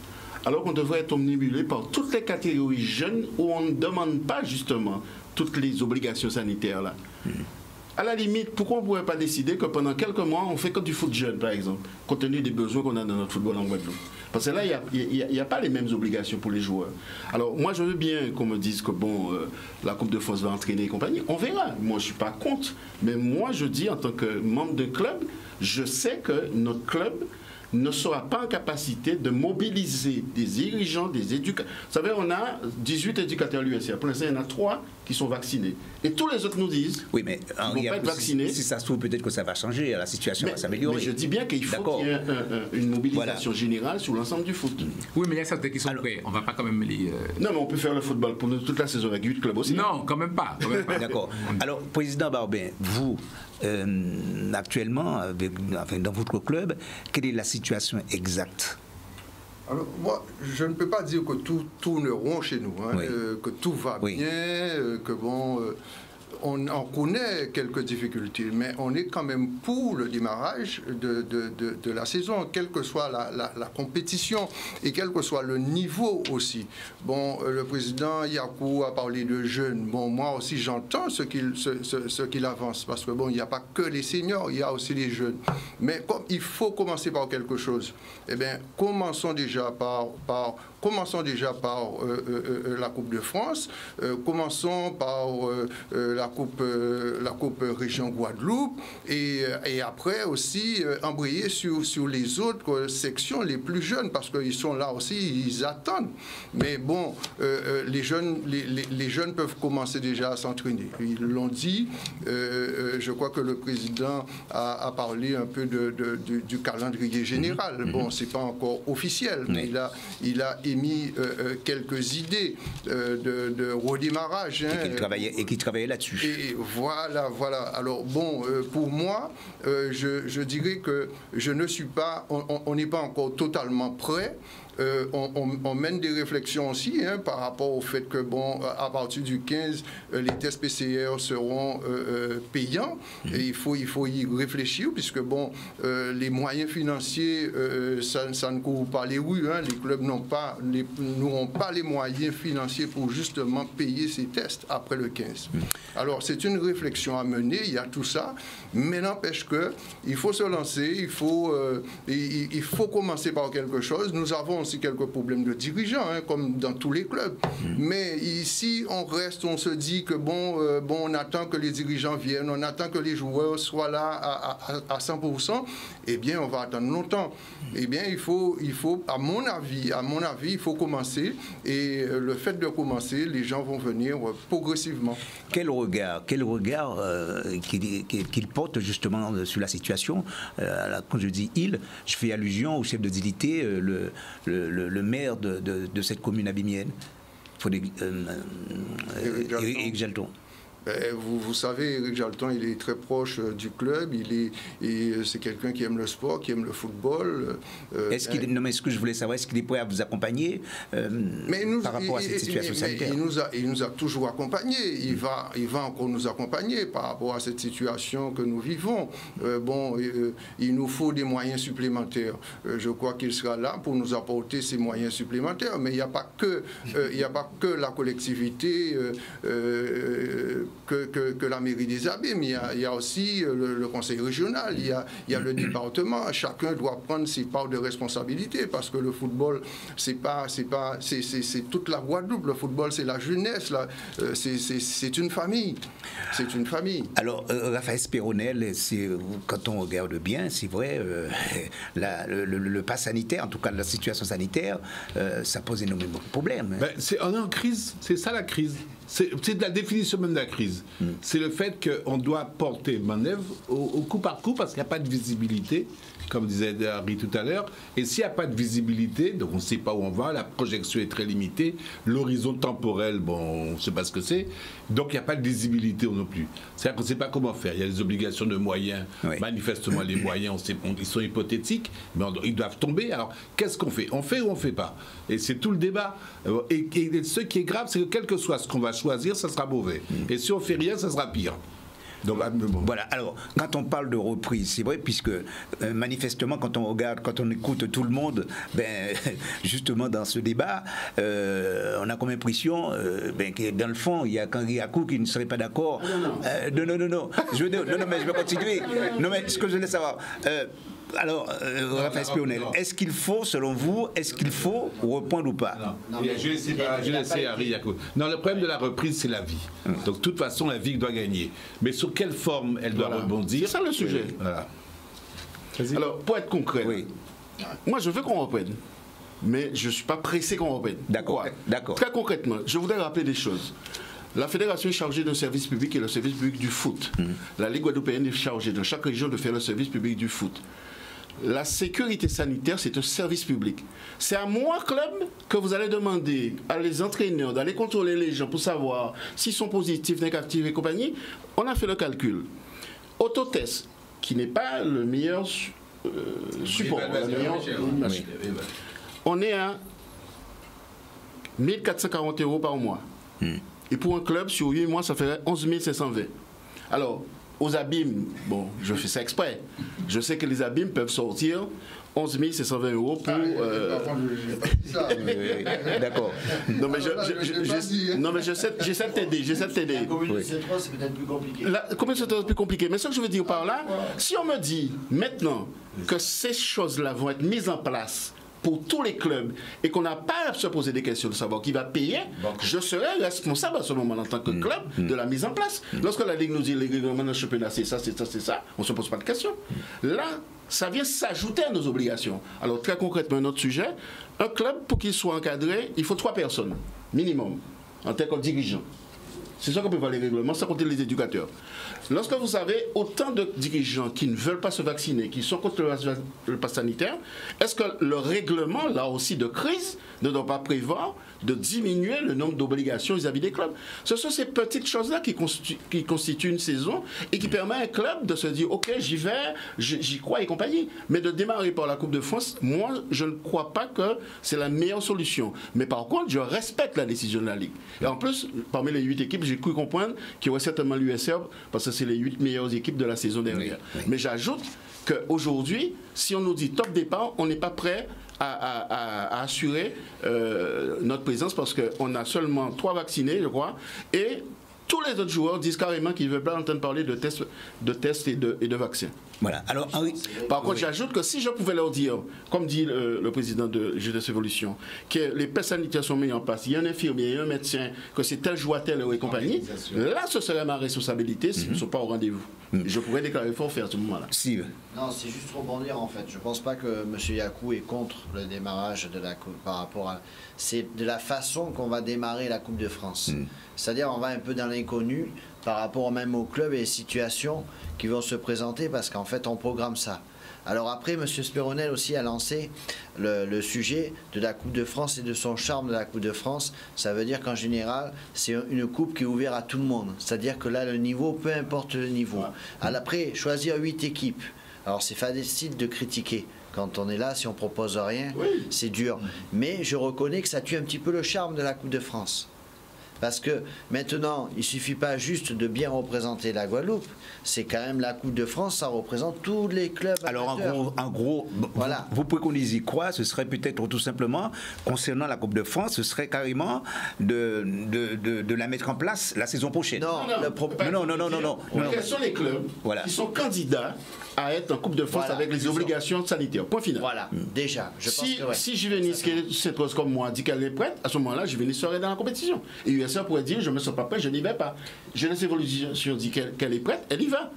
Speaker 5: alors qu'on devrait être omnibulé par toutes les catégories jeunes où on ne demande pas justement toutes les obligations sanitaires là. À la limite, pourquoi on ne pourrait pas décider que pendant quelques mois, on fait que du foot jeune, par exemple, compte tenu des besoins qu'on a dans notre football en Guadeloupe? Parce que là, il n'y a, pas les mêmes obligations pour les joueurs. Alors, moi, je veux bien qu'on me dise que, bon, euh, la Coupe de France va entraîner et compagnie. On verra. Moi, je ne suis pas contre. Mais moi, je dis, en tant que membre de club, je sais que notre club ne sera pas en capacité de mobiliser des dirigeants, des éducateurs. Vous savez, on a 18 éducateurs à l'USR. Pour l'instant, il y en a 3 qui sont vaccinés. Et tous les autres nous disent
Speaker 1: oui, mais
Speaker 5: qu'ils vont pas être vaccinés.
Speaker 1: Si, ça se trouve, peut-être que ça va changer, la situation va s'améliorer.
Speaker 5: Mais je dis bien qu'il faut qu'il y ait une mobilisation générale sur l'ensemble du foot.
Speaker 7: Oui, mais il y a certains qui sont prêts. On ne va pas quand même les... Euh,
Speaker 5: non, mais on peut faire le football pour toute la saison avec 8 clubs aussi.
Speaker 7: Non, quand même pas. pas.
Speaker 1: D'accord. Alors, Président Barbin, vous, euh, actuellement, avec, enfin, dans votre club, quelle est la situation exacte?
Speaker 6: Alors, moi, je ne peux pas dire que tout tourne rond chez nous, hein, euh, que tout va bien, euh, que bon, on, connaît quelques difficultés, mais on est quand même pour le démarrage de, de, la saison, quelle que soit la, compétition et quel que soit le niveau aussi. Bon, euh, le président Yakou a parlé de jeunes. Bon, moi aussi, j'entends ce qu'il ce, qu'il avance, parce que bon, il n'y a pas que les seniors, il y a aussi les jeunes. Mais comme il faut commencer par quelque chose, eh bien, commençons déjà par, par Commençons déjà par euh, euh, la Coupe de France, commençons par la, coupe, la Coupe Région Guadeloupe et, et après aussi embrayer sur, sur les autres sections les plus jeunes parce qu'ils sont là aussi, ils attendent. Mais bon, les, jeunes, les, les, jeunes peuvent commencer déjà à s'entraîner. Ils l'ont dit, je crois que le président a, a parlé un peu de, du, calendrier général. Mm-hmm. Bon, c'est pas encore officiel, mais il a, il a mis euh, euh, quelques idées euh, de, redémarrage.
Speaker 1: Hein, et qui travaillait, et qui travaillait là-dessus.
Speaker 6: Et voilà, voilà. Alors bon, pour moi, je, je, dirais que je ne suis pas, on n'est pas encore totalement prêt. Euh, on, mène des réflexions aussi hein, par rapport au fait que, bon, à partir du 15, euh, les tests PCR seront euh, payants. Et il faut, il faut y réfléchir, puisque, bon, les moyens financiers, ça, ne couvre pas les rues. Hein. Les clubs n'ont pas, n'auront pas les moyens financiers pour justement payer ces tests après le 15. Alors, c'est une réflexion à mener, il y a tout ça, mais n'empêche que il faut se lancer, il faut, il faut commencer par quelque chose. Nous avons aussi quelques problèmes de dirigeants, hein, comme dans tous les clubs. Mm. Mais ici, on reste, on se dit que bon, euh, bon, on attend que les dirigeants viennent, on attend que les joueurs soient là à, à, 100%. Eh bien, on va attendre longtemps. Eh bien, il faut, il faut, à mon avis, à mon avis, il faut commencer. Et euh, le fait de commencer, les gens vont venir euh, progressivement.
Speaker 1: Quel regard, quel regard qu'il porte justement sur la situation Quand je dis il, je fais allusion au chef de Dilité, le le, maire de, cette commune abimienne, euh, Eric Jalton.
Speaker 6: Ben, vous, vous, savez, Eric Jalton, il est très proche euh, du club. Il est, et c'est quelqu'un qui aime le sport, qui aime le football.
Speaker 1: Euh, est-ce qu'il, ben non, mais ce que je voulais savoir, est-ce qu'il est prêt à vous accompagner euh, mais nous, par rapport à cette situation sanitaire
Speaker 6: il nous, a, il nous a toujours accompagnés. Il, va, il va encore nous accompagner par rapport à cette situation que nous vivons. bon, il nous faut des moyens supplémentaires. je crois qu'il sera là pour nous apporter ces moyens supplémentaires. Mais il n'y a pas que, il n'y a pas que la collectivité que, que, la mairie des Abîmes, il y a, il y a aussi euh, le, conseil régional, il y, a, il y a le département. Chacun doit prendre ses parts de responsabilité parce que le football, c'est pas, c'est pas, c'est toute la Guadeloupe. Le football, c'est la jeunesse, là. Euh, c'est une famille. C'est une famille.
Speaker 1: Alors, euh, Raphaël Spéronel, quand on regarde bien, c'est vrai, la, le, pas sanitaire, en tout cas la situation sanitaire, ça pose énormément de problèmes.
Speaker 8: Ben, on est en crise, c'est ça la crise. C'est la définition même de la crise. Mm. C'est le fait qu'on doit porter manœuvre au, coup par coup parce qu'il n'y a pas de visibilité comme disait Harry tout à l'heure. Et s'il n'y a pas de visibilité, donc on ne sait pas où on va, la projection est très limitée, l'horizon temporel, bon, on ne sait pas ce que c'est, donc il n'y a pas de visibilité non plus. C'est-à-dire qu'on ne sait pas comment faire. Il y a des obligations de moyens. Manifestement, les moyens, on sait, ils sont hypothétiques, mais ils doivent tomber. Alors, qu'est-ce qu'on fait? On fait ou on ne fait pas? Et c'est tout le débat. Et, et, ce qui est grave, c'est que quel que soit ce qu'on va choisir, ça sera mauvais. Et si on fait rien, ça sera pire. Donc, ah.
Speaker 1: Voilà, alors, quand on parle de reprise, c'est vrai, puisque euh, manifestement, quand on regarde, quand on écoute tout le monde, ben, justement dans ce débat, euh, on a comme impression euh, ben, que dans le fond, il y a Kanri Yakou qui ne serait pas d'accord. Euh, non, non, non, non, je veux dire- non, non, mais je vais continuer. Non, mais ce que je voulais savoir. Alors, euh, Raphaël Spionel, est-ce qu'il faut, selon vous, est-ce qu'il faut reprendre ou pas?
Speaker 8: Je vais laisser, je vais laisser Harry Yacoub. Non, le problème de la reprise, c'est la vie. Donc, de toute façon, la vie doit gagner. Mais sur quelle forme elle doit
Speaker 5: Voilà.
Speaker 8: rebondir?
Speaker 5: C'est ça le sujet.
Speaker 8: Voilà.
Speaker 5: Alors, pour être concret,
Speaker 1: Oui.
Speaker 5: moi je veux qu'on reprenne. Mais je ne suis pas pressé qu'on reprenne.
Speaker 1: D'accord, d'accord.
Speaker 5: Très concrètement, je voudrais rappeler des choses. La fédération est chargée d'un service public et le service public du foot.
Speaker 1: Mmh.
Speaker 5: La Ligue guadeloupéenne est chargée dans chaque région de faire le service public du foot. La sécurité sanitaire, c'est un service public. C'est à moi, club, que vous allez demander à les entraîneurs d'aller contrôler les gens pour savoir s'ils sont positifs, négatifs et compagnie. On a fait le calcul. Autotest, qui n'est pas le meilleur su- euh, support, la meilleure- on est à 1440 euros par mois. Et pour un club, sur 8 mois, ça ferait 11 520. Alors, aux abîmes, bon, je fais ça exprès. Je sais que les abîmes peuvent sortir 11 520 euros pour. euh,
Speaker 1: Oui, oui, D'accord.
Speaker 5: non, mais je, je- je- je- non, mais j'essaie j'essaie de t'aider, j'essaie de t'aider.
Speaker 4: Commune C3, c'est peut-être plus compliqué.
Speaker 5: Là, comment c'est plus compliqué Mais ce que je veux dire par là, si on me dit maintenant que ces choses-là vont être mises en place pour tous les clubs et qu'on n'a pas à se poser des questions de savoir qui va payer, je serai responsable à ce moment en tant que club de la mise en place. Lorsque la Ligue nous dit les règlements d'un championnat, c'est ça, c'est ça, c'est ça, on ne se pose pas de questions. Là, ça vient s'ajouter à nos obligations. Alors très concrètement, un autre sujet, un club, pour qu'il soit encadré, il faut trois personnes, minimum, en tant que dirigeant. C'est ça qu'on peut voir les règlements, sans compter les éducateurs. Lorsque vous avez autant de dirigeants qui ne veulent pas se vacciner, qui sont contre le pass sanitaire, est-ce que le règlement, là aussi de crise, ne doit pas prévoir de diminuer le nombre d'obligations vis-à-vis des clubs Ce sont ces petites choses-là qui, constitu- qui constituent une saison et qui permet à un club de se dire Ok, j'y vais, j'y crois et compagnie. Mais de démarrer par la Coupe de France, moi, je ne crois pas que c'est la meilleure solution. Mais par contre, je respecte la décision de la Ligue. Et en plus, parmi les huit équipes, j'ai cru comprendre qu'il y aurait certainement l'USR parce que c'est les huit meilleures équipes de la saison dernière. Mais j'ajoute qu'aujourd'hui, si on nous dit top départ, on n'est pas prêt à, assurer euh, notre présence parce qu'on a seulement trois vaccinés, je crois, et tous les autres joueurs disent carrément qu'ils ne veulent pas entendre parler de tests, de tests et de vaccins.
Speaker 1: Voilà. Alors, Henri,
Speaker 5: Par contre, j'ajoute que si je pouvais leur dire, comme dit le, le président de Jeunesse Évolution, que les tests sanitaires sont mis en place, il y a un infirmier, il y a un médecin, que c'est tel joie, tel et compagnie, là, ce serait ma responsabilité s'ils ne sont pas au rendez-vous. Je pourrais déclarer forfait à ce moment-là.
Speaker 1: Steve.
Speaker 4: Non, c'est juste rebondir en fait. Je pense pas que M. Yakou est contre le démarrage de la Coupe par rapport à. C'est de la façon qu'on va démarrer la Coupe de France. C'est-à-dire, on va un peu dans l'inconnu par rapport même aux clubs et les situations qui vont se présenter parce qu'en fait, on programme ça. Alors après, M. Speronel aussi a lancé le, le sujet de la Coupe de France et de son charme de la Coupe de France. Ça veut dire qu'en général, c'est une coupe qui est ouverte à tout le monde. C'est-à-dire que là, le niveau, peu importe le niveau. Alors après, choisir huit équipes. Alors c'est facile de critiquer. Quand on est là, si on propose rien, c'est dur. Mais je reconnais que ça tue un petit peu le charme de la Coupe de France. Parce que maintenant, il suffit pas juste de bien représenter la Guadeloupe. C'est quand même la Coupe de France, ça représente tous les clubs.
Speaker 1: Alors en gros, en gros vous-
Speaker 4: Voilà.
Speaker 1: vous, préconisez quoi Ce serait peut-être tout simplement, concernant la Coupe de France, ce serait carrément de, de, de- de la mettre en place la saison prochaine.
Speaker 4: Non, pro-
Speaker 1: non, non, non, non, non, non.
Speaker 5: Quels sont les clubs
Speaker 1: Voilà.
Speaker 5: qui sont candidats à être en Coupe de France
Speaker 4: Voilà.
Speaker 5: avec les obligations sanitaires? Point final.
Speaker 4: Voilà, déjà. Je pense
Speaker 5: Si,
Speaker 4: que ouais.
Speaker 5: si Juvenis, qui est cette chose comme moi, dit qu'elle est prête, à ce moment-là, Juvenis serait dans la compétition. Et Pourrait dire, je ne me sens pas prêt, je n'y vais pas. Jeunesse Évolution dit qu'elle qu'elle est prête, elle y va.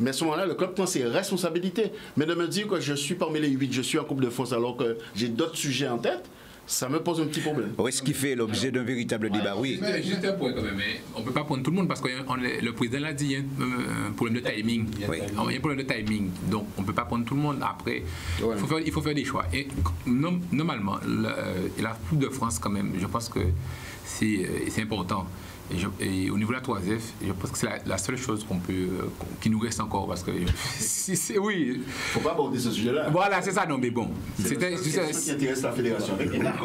Speaker 5: Mais à ce moment-là, le club prend ses responsabilités. Mais de me dire que je suis parmi les huit, je suis en Coupe de France alors que j'ai d'autres sujets en tête, ça me pose un petit problème.
Speaker 1: Oui, ce qui fait l'objet d'un véritable débat, oui.
Speaker 7: Mais juste un point quand même, hein. on ne peut pas prendre tout le monde parce que on le président l'a dit, il y a un, un problème de timing.
Speaker 1: Oui.
Speaker 7: Il y a un problème de timing, donc on ne peut pas prendre tout le monde. Après, il, faut faire, il faut faire des choix. Et normalement, le- la Coupe de France, quand même, je pense que c'est euh, c'est important. Et, je- et au niveau de la 3F, je pense que c'est la, la seule chose qu'on peut, euh, qui nous reste encore. Parce que si c'est oui.
Speaker 5: faut pas aborder ce sujet-là.
Speaker 7: Voilà, c'est ça, non, mais bon.
Speaker 5: C'est
Speaker 7: C'était.
Speaker 5: question qui intéresse la fédération.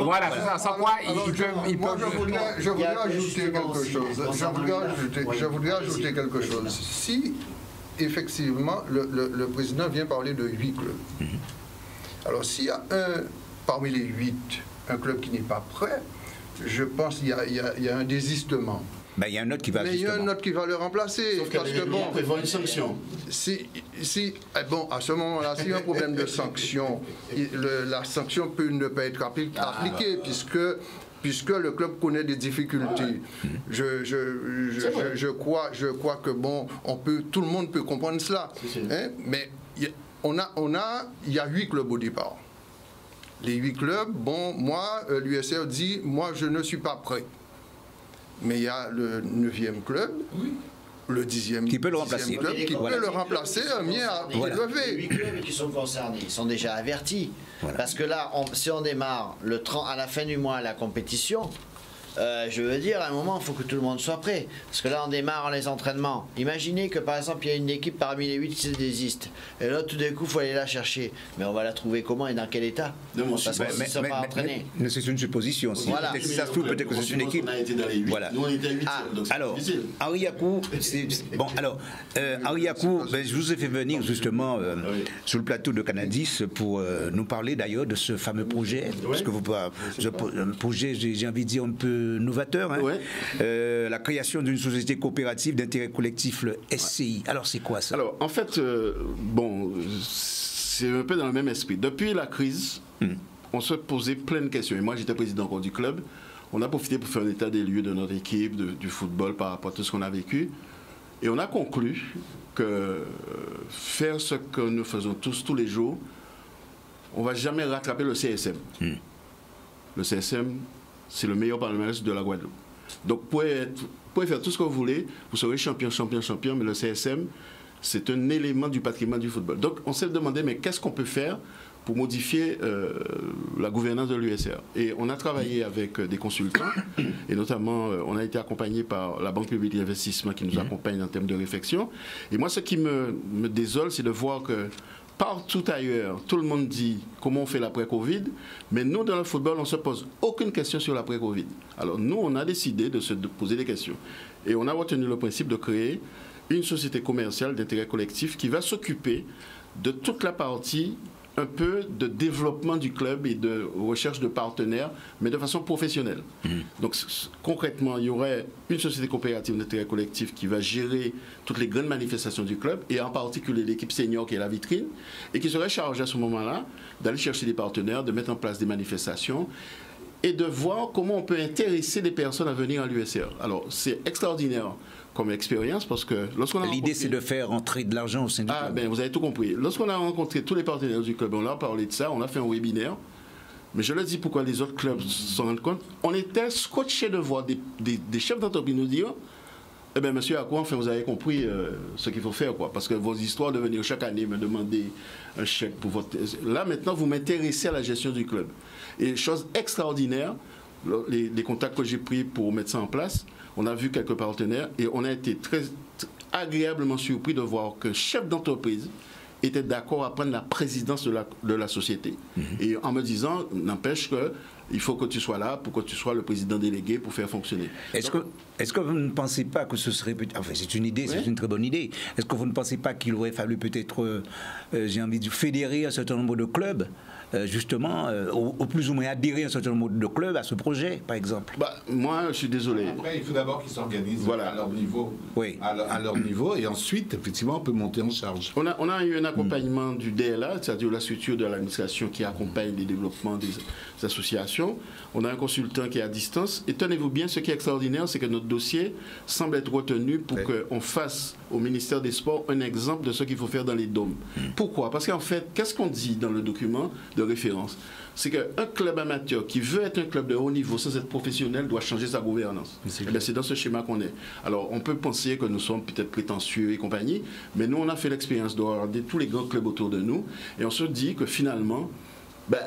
Speaker 7: Voilà, c'est ça. Sans quoi, ils, peuvent.
Speaker 6: moi,
Speaker 7: peuvent-
Speaker 6: je voudrais, je
Speaker 4: Il
Speaker 6: voudrais ajouter quelque chose. Je voudrais ajouter,
Speaker 4: Oui,
Speaker 6: je voudrais
Speaker 4: allez-y.
Speaker 6: ajouter quelque chose. Si, effectivement, le, le- le président vient parler de huit clubs, alors s'il y a un, parmi les huit, un club qui n'est pas prêt, je pense qu'il y, a- y y un désistement.
Speaker 1: Ben, il y a un autre qui va
Speaker 6: Mais il y a un autre qui va le remplacer.
Speaker 5: Sauf que
Speaker 6: parce que bon,
Speaker 5: prévoient une sanction.
Speaker 6: si, si, eh bon, à ce moment-là, s'il y a un problème de sanction, le- la sanction peut ne pas être appli- appliquée puisque, puisque le club connaît des difficultés. Je, je, je, je- crois, je crois que bon, on peut, tout le monde peut comprendre cela. Hein, Mais on a, on a, il y a huit clubs au départ. Les huit clubs, bon, moi, euh, l'USR dit, moi, je ne suis pas prêt. Mais il y a le neuvième club, le dixième
Speaker 1: Qui peut le remplacer.
Speaker 6: club qui
Speaker 1: Voilà.
Speaker 6: peut le remplacer, un mien à
Speaker 4: Les
Speaker 6: relever.
Speaker 4: huit clubs qui sont concernés, ils sont déjà avertis. Parce que là, on- si on démarre le 30, à la fin du mois la compétition, euh, je veux dire, à un moment, il faut que tout le monde soit prêt. Parce que là, on démarre les entraînements. Imaginez que, par exemple, il y a une équipe parmi les huit qui se désiste. Et là, tout d'un coup, il faut aller la chercher. Mais on va la trouver comment et dans quel état
Speaker 5: Non, on
Speaker 4: Parce qu'ils ne sont pas entraînés.
Speaker 1: mais c'est une supposition. Si,
Speaker 4: Voilà.
Speaker 1: ça se trouve, peut-être que c'est une équipe.
Speaker 5: On a été dans les.
Speaker 1: Voilà.
Speaker 5: Nous, on était à 8
Speaker 4: Ah,
Speaker 5: donc
Speaker 1: Alors, c'est- c'est- bon, alors, euh, ben, je vous ai fait venir justement euh,
Speaker 5: Oui.
Speaker 1: sur le plateau de Canadis pour euh, nous parler d'ailleurs de ce fameux projet, parce que vous, ce projet, j'ai envie de dire un peu novateur, hein.
Speaker 5: Ouais.
Speaker 1: Euh, la création d'une société coopérative d'intérêt collectif, le SCI. Alors, c'est quoi ça?
Speaker 5: Alors, en fait, euh, bon, c'est un peu dans le même esprit. Depuis la crise, on se posait plein de questions. Et moi, j'étais président encore du club. On a profité pour faire un état des lieux de notre équipe, de- du football par rapport à tout ce qu'on a vécu. Et on a conclu que euh, faire ce que nous faisons tous, tous les jours, on va jamais rattraper le CSM. Le CSM, c'est le meilleur palmarès de la Guadeloupe. Donc, vous pouvez, être- vous pouvez faire tout ce que vous voulez, vous serez champion, champion, champion, mais le CSM, c'est un élément du patrimoine du football. Donc, on s'est demandé, mais qu'est-ce qu'on peut faire pour modifier euh, la gouvernance de l'USR Et on a travaillé avec euh, des consultants, et notamment, euh, on a été accompagné par la Banque publique d'investissement qui nous accompagne en termes de réflexion. Et moi, ce qui me, me désole, c'est de voir que Partout ailleurs, tout le monde dit comment on fait l'après-Covid, mais nous, dans le football, on ne se pose aucune question sur l'après-Covid. Alors nous, on a décidé de se poser des questions. Et on a retenu le principe de créer une société commerciale d'intérêt collectif qui va s'occuper de toute la partie un peu de développement du club et de recherche de partenaires, mais de façon professionnelle. Donc c- c- concrètement, il y aurait une société coopérative d'intérêt collectif qui va gérer toutes les grandes manifestations du club, et en particulier l'équipe senior qui est la vitrine, et qui serait chargée à ce moment-là d'aller chercher des partenaires, de mettre en place des manifestations, et de voir comment on peut intéresser les personnes à venir à l'USR. Alors c'est extraordinaire comme expérience parce que lorsqu'on a
Speaker 1: L'idée, c'est de faire entrer de l'argent au sein du
Speaker 5: ah,
Speaker 1: club.
Speaker 5: ben, vous avez tout compris. Lorsqu'on a rencontré tous les partenaires du club, on leur a parlé de ça, on a fait un webinaire. Mais je leur dis pourquoi les autres clubs se rendent compte. On était scotchés de voir des, des- des chefs d'entreprise nous dire Eh bien, monsieur, à quoi enfin, vous avez compris euh, ce qu'il faut faire, quoi. Parce que vos histoires de venir chaque année me demander un chèque pour votre. Là, maintenant, vous m'intéressez à la gestion du club. Et chose extraordinaire, le- les, les contacts que j'ai pris pour mettre ça en place, on a vu quelques partenaires et on a été très agréablement surpris de voir qu'un chef d'entreprise était d'accord à prendre la présidence de la, de la société. Et en me disant, n'empêche que il faut que tu sois là pour que tu sois le président délégué pour faire fonctionner.
Speaker 1: Est-ce que, est que vous ne pensez pas que ce serait... Enfin, c'est une idée, c'est
Speaker 5: Oui.
Speaker 1: une très bonne idée. Est-ce que vous ne pensez pas qu'il aurait fallu peut-être, euh, euh, j'ai envie de dire, fédérer un certain nombre de clubs, justement, euh, au, au plus ou moins adhérer un certain nombre de clubs à ce projet, par exemple
Speaker 5: Bah, moi, je suis désolé.
Speaker 8: Après, il faut d'abord qu'ils s'organisent
Speaker 5: Voilà.
Speaker 8: à leur niveau.
Speaker 1: Oui.
Speaker 8: À leur, à leur niveau, et ensuite, effectivement, on peut monter en charge.
Speaker 5: On a, on a eu un accompagnement du DLA, c'est-à-dire la structure de l'administration qui accompagne les développements des, des associations. On a un consultant qui est à distance. Et tenez-vous bien, ce qui est extraordinaire, c'est que notre dossier semble être retenu pour
Speaker 1: Oui.
Speaker 5: qu'on fasse au ministère des Sports un exemple de ce qu'il faut faire dans les dômes. Pourquoi? Parce qu'en fait, qu'est-ce qu'on dit dans le document? De référence C'est qu'un club amateur qui veut être un club de haut niveau sans être professionnel doit changer sa gouvernance.
Speaker 1: C'est
Speaker 5: Eh C'est dans ce schéma qu'on est. Alors, on peut penser que nous sommes peut-être prétentieux et compagnie, mais nous, on a fait l'expérience de regarder tous les grands clubs autour de nous et on se dit que finalement, ben,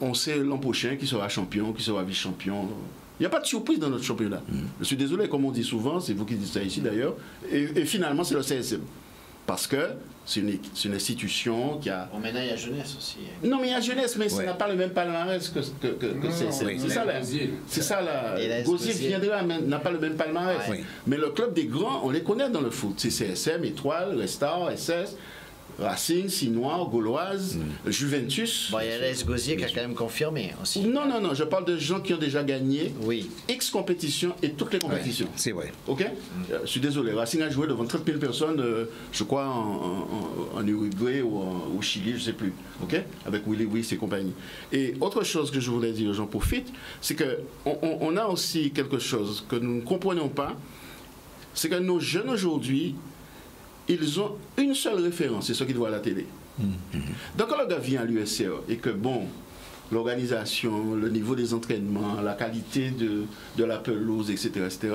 Speaker 5: on sait l'an prochain qui sera champion, qui sera vice-champion. Il n'y a pas de surprise dans notre championnat. Je suis désolé, comme on dit souvent, c'est vous qui dites ça ici d'ailleurs, et, et finalement c'est le CSM. Parce que c'est une, c'est une institution qui a...
Speaker 4: Bon, maintenant, il y a jeunesse aussi.
Speaker 5: Non, mais il y a jeunesse, mais ça n'a pas le même palmarès que, que, que, que. C'est ça, là. C'est ça, là.
Speaker 4: La
Speaker 5: Gosier
Speaker 4: Gosier.
Speaker 5: viendra, mais n'a pas le même palmarès.
Speaker 1: Ouais.
Speaker 5: Mais le club des grands, on les connaît dans le foot. C'est CSM, Étoile, Restar, SS, Racing, Sinois, Gauloise, Juventus.
Speaker 4: Bon, il y a l'AS Gosier qui a quand même confirmé aussi.
Speaker 5: Non, non, non, je parle de gens qui ont déjà gagné
Speaker 4: Oui.
Speaker 5: X compétitions et toutes les compétitions.
Speaker 1: C'est vrai.
Speaker 5: Ok Euh, Je suis désolé, Racing a joué devant 30 000 personnes, euh, je crois, en, en- en Uruguay ou en- au Chili, je ne sais plus. Ok Avec Willy Wiss et compagnie. Et autre chose que je voulais dire, j'en profite, c'est qu'on on, on a aussi quelque chose que nous ne comprenons pas, c'est que nos jeunes aujourd'hui, ils ont une seule référence, c'est ce qu'ils voient à la télé. Donc quand le gars vient à l'USCA et que, bon, l'organisation, le niveau des entraînements, la qualité de, de la pelouse, etc., etc.,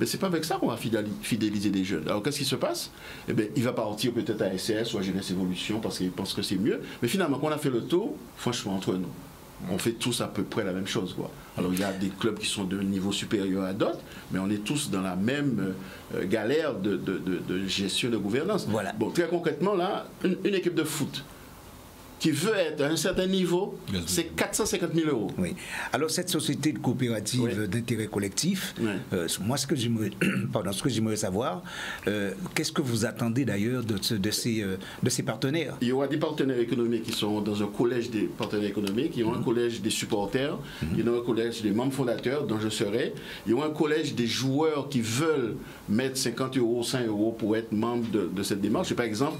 Speaker 5: mais c'est pas avec ça qu'on va fidéli- fidéliser des jeunes. Alors qu'est-ce qui se passe? Eh bien, il va partir peut-être à SS ou à Jeunesse Évolution parce qu'il pense que c'est mieux. Mais finalement, quand on a fait le tour, franchement, entre nous, on fait tous à peu près la même chose. Quoi. Alors il y a des clubs qui sont d'un niveau supérieur à d'autres, mais on est tous dans la même euh, galère de, de- de- de gestion de gouvernance.
Speaker 1: Voilà.
Speaker 5: Bon, très concrètement, là, une, une équipe de foot qui veut être à un certain niveau, c'est 450 000 euros.
Speaker 1: Oui. Alors cette société de coopérative
Speaker 5: Oui.
Speaker 1: d'intérêt collectif,
Speaker 5: Oui.
Speaker 1: euh, moi ce que j'aimerais, pardon, ce que j'aimerais savoir, euh, qu'est-ce que vous attendez d'ailleurs de, ce- de ces euh, de ces partenaires?
Speaker 5: Il y aura des partenaires économiques qui sont dans un collège des partenaires économiques, il y aura un collège des supporters, il y aura un collège des membres fondateurs dont je serai, il y aura un collège des joueurs qui veulent mettre 50 euros, 100 euros pour être membre de, de cette démarche. Par exemple,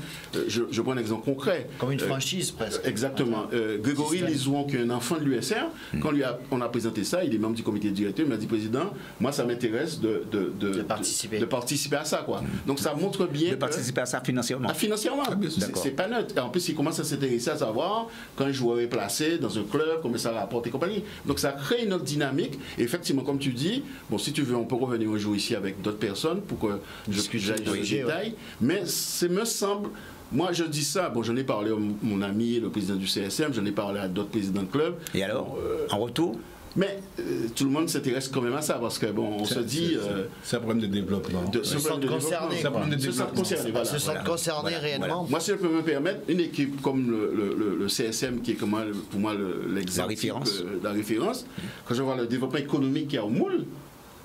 Speaker 5: je, je prends un exemple concret.
Speaker 4: Comme une
Speaker 5: Euh,
Speaker 4: franchise presque.
Speaker 5: Exactement. Euh, Grégory. Lisouan, qui est un enfant de l'USR, quand lui a- on a présenté ça, il est membre du comité directeur, il m'a dit, Président, moi ça m'intéresse de, de,
Speaker 4: De participer.
Speaker 5: de participer à ça. Quoi. Donc ça montre bien
Speaker 1: De
Speaker 5: que-
Speaker 1: participer à ça financièrement
Speaker 5: ah, financièrement, c'est
Speaker 1: D'accord.
Speaker 5: c'est pas neutre. Et en plus, il commence à s'intéresser à savoir quand un joueur est placé dans un club, combien ça rapporte et compagnie. Donc ça crée une autre dynamique. Et effectivement, comme tu dis, bon, si tu veux, on peut revenir un jour ici avec d'autres personnes pour que je puisse dans les
Speaker 4: sujet,
Speaker 5: détails. Mais c'est me semble. Moi, je dis ça. Bon, j'en ai parlé à mon ami, le président du CSM, j'en ai parlé à d'autres présidents de clubs.
Speaker 1: Et alors, en retour?
Speaker 5: Mais euh, tout le monde s'intéresse quand même à ça parce que, bon, on se dit. euh,
Speaker 8: C'est un problème de développement.
Speaker 5: de,
Speaker 4: Se
Speaker 5: ce
Speaker 4: sentent
Speaker 5: problème de
Speaker 4: concernés.
Speaker 5: Se sentent concernés, voilà.
Speaker 4: se sentent
Speaker 1: voilà.
Speaker 4: concernés
Speaker 1: Voilà,
Speaker 4: réellement.
Speaker 5: Moi, si je peux me permettre, une équipe comme le, le- le- le CSM, qui est comme moi, pour moi le- l'exemple,
Speaker 1: La référence.
Speaker 5: euh, la référence, quand je vois le développement économique qu'il y a au moule,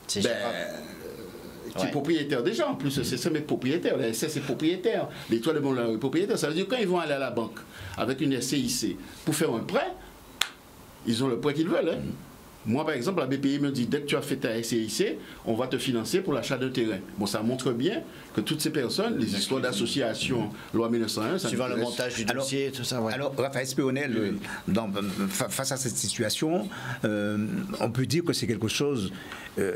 Speaker 4: C'est
Speaker 5: ben, est
Speaker 4: Ouais.
Speaker 5: propriétaire déjà, en plus, le CSM est propriétaire, la SS est propriétaire, l'étoile de Mont est propriétaire. Ça veut dire que quand ils vont aller à la banque avec une SCIC pour faire un prêt, ils ont le prêt qu'ils veulent. hein. Moi, par exemple, la BPI me dit, dès que tu as fait ta SCIC, on va te financer pour l'achat d'un terrain. Bon, ça montre bien que toutes ces personnes, les histoires d'association, loi 1901, ça
Speaker 4: Suivant le montage du
Speaker 1: Alors-
Speaker 4: dossier, tout ça. ouais.
Speaker 1: Alors, Raphaël Spéonel, euh, dans- face à cette situation, euh, on peut dire que c'est quelque chose euh,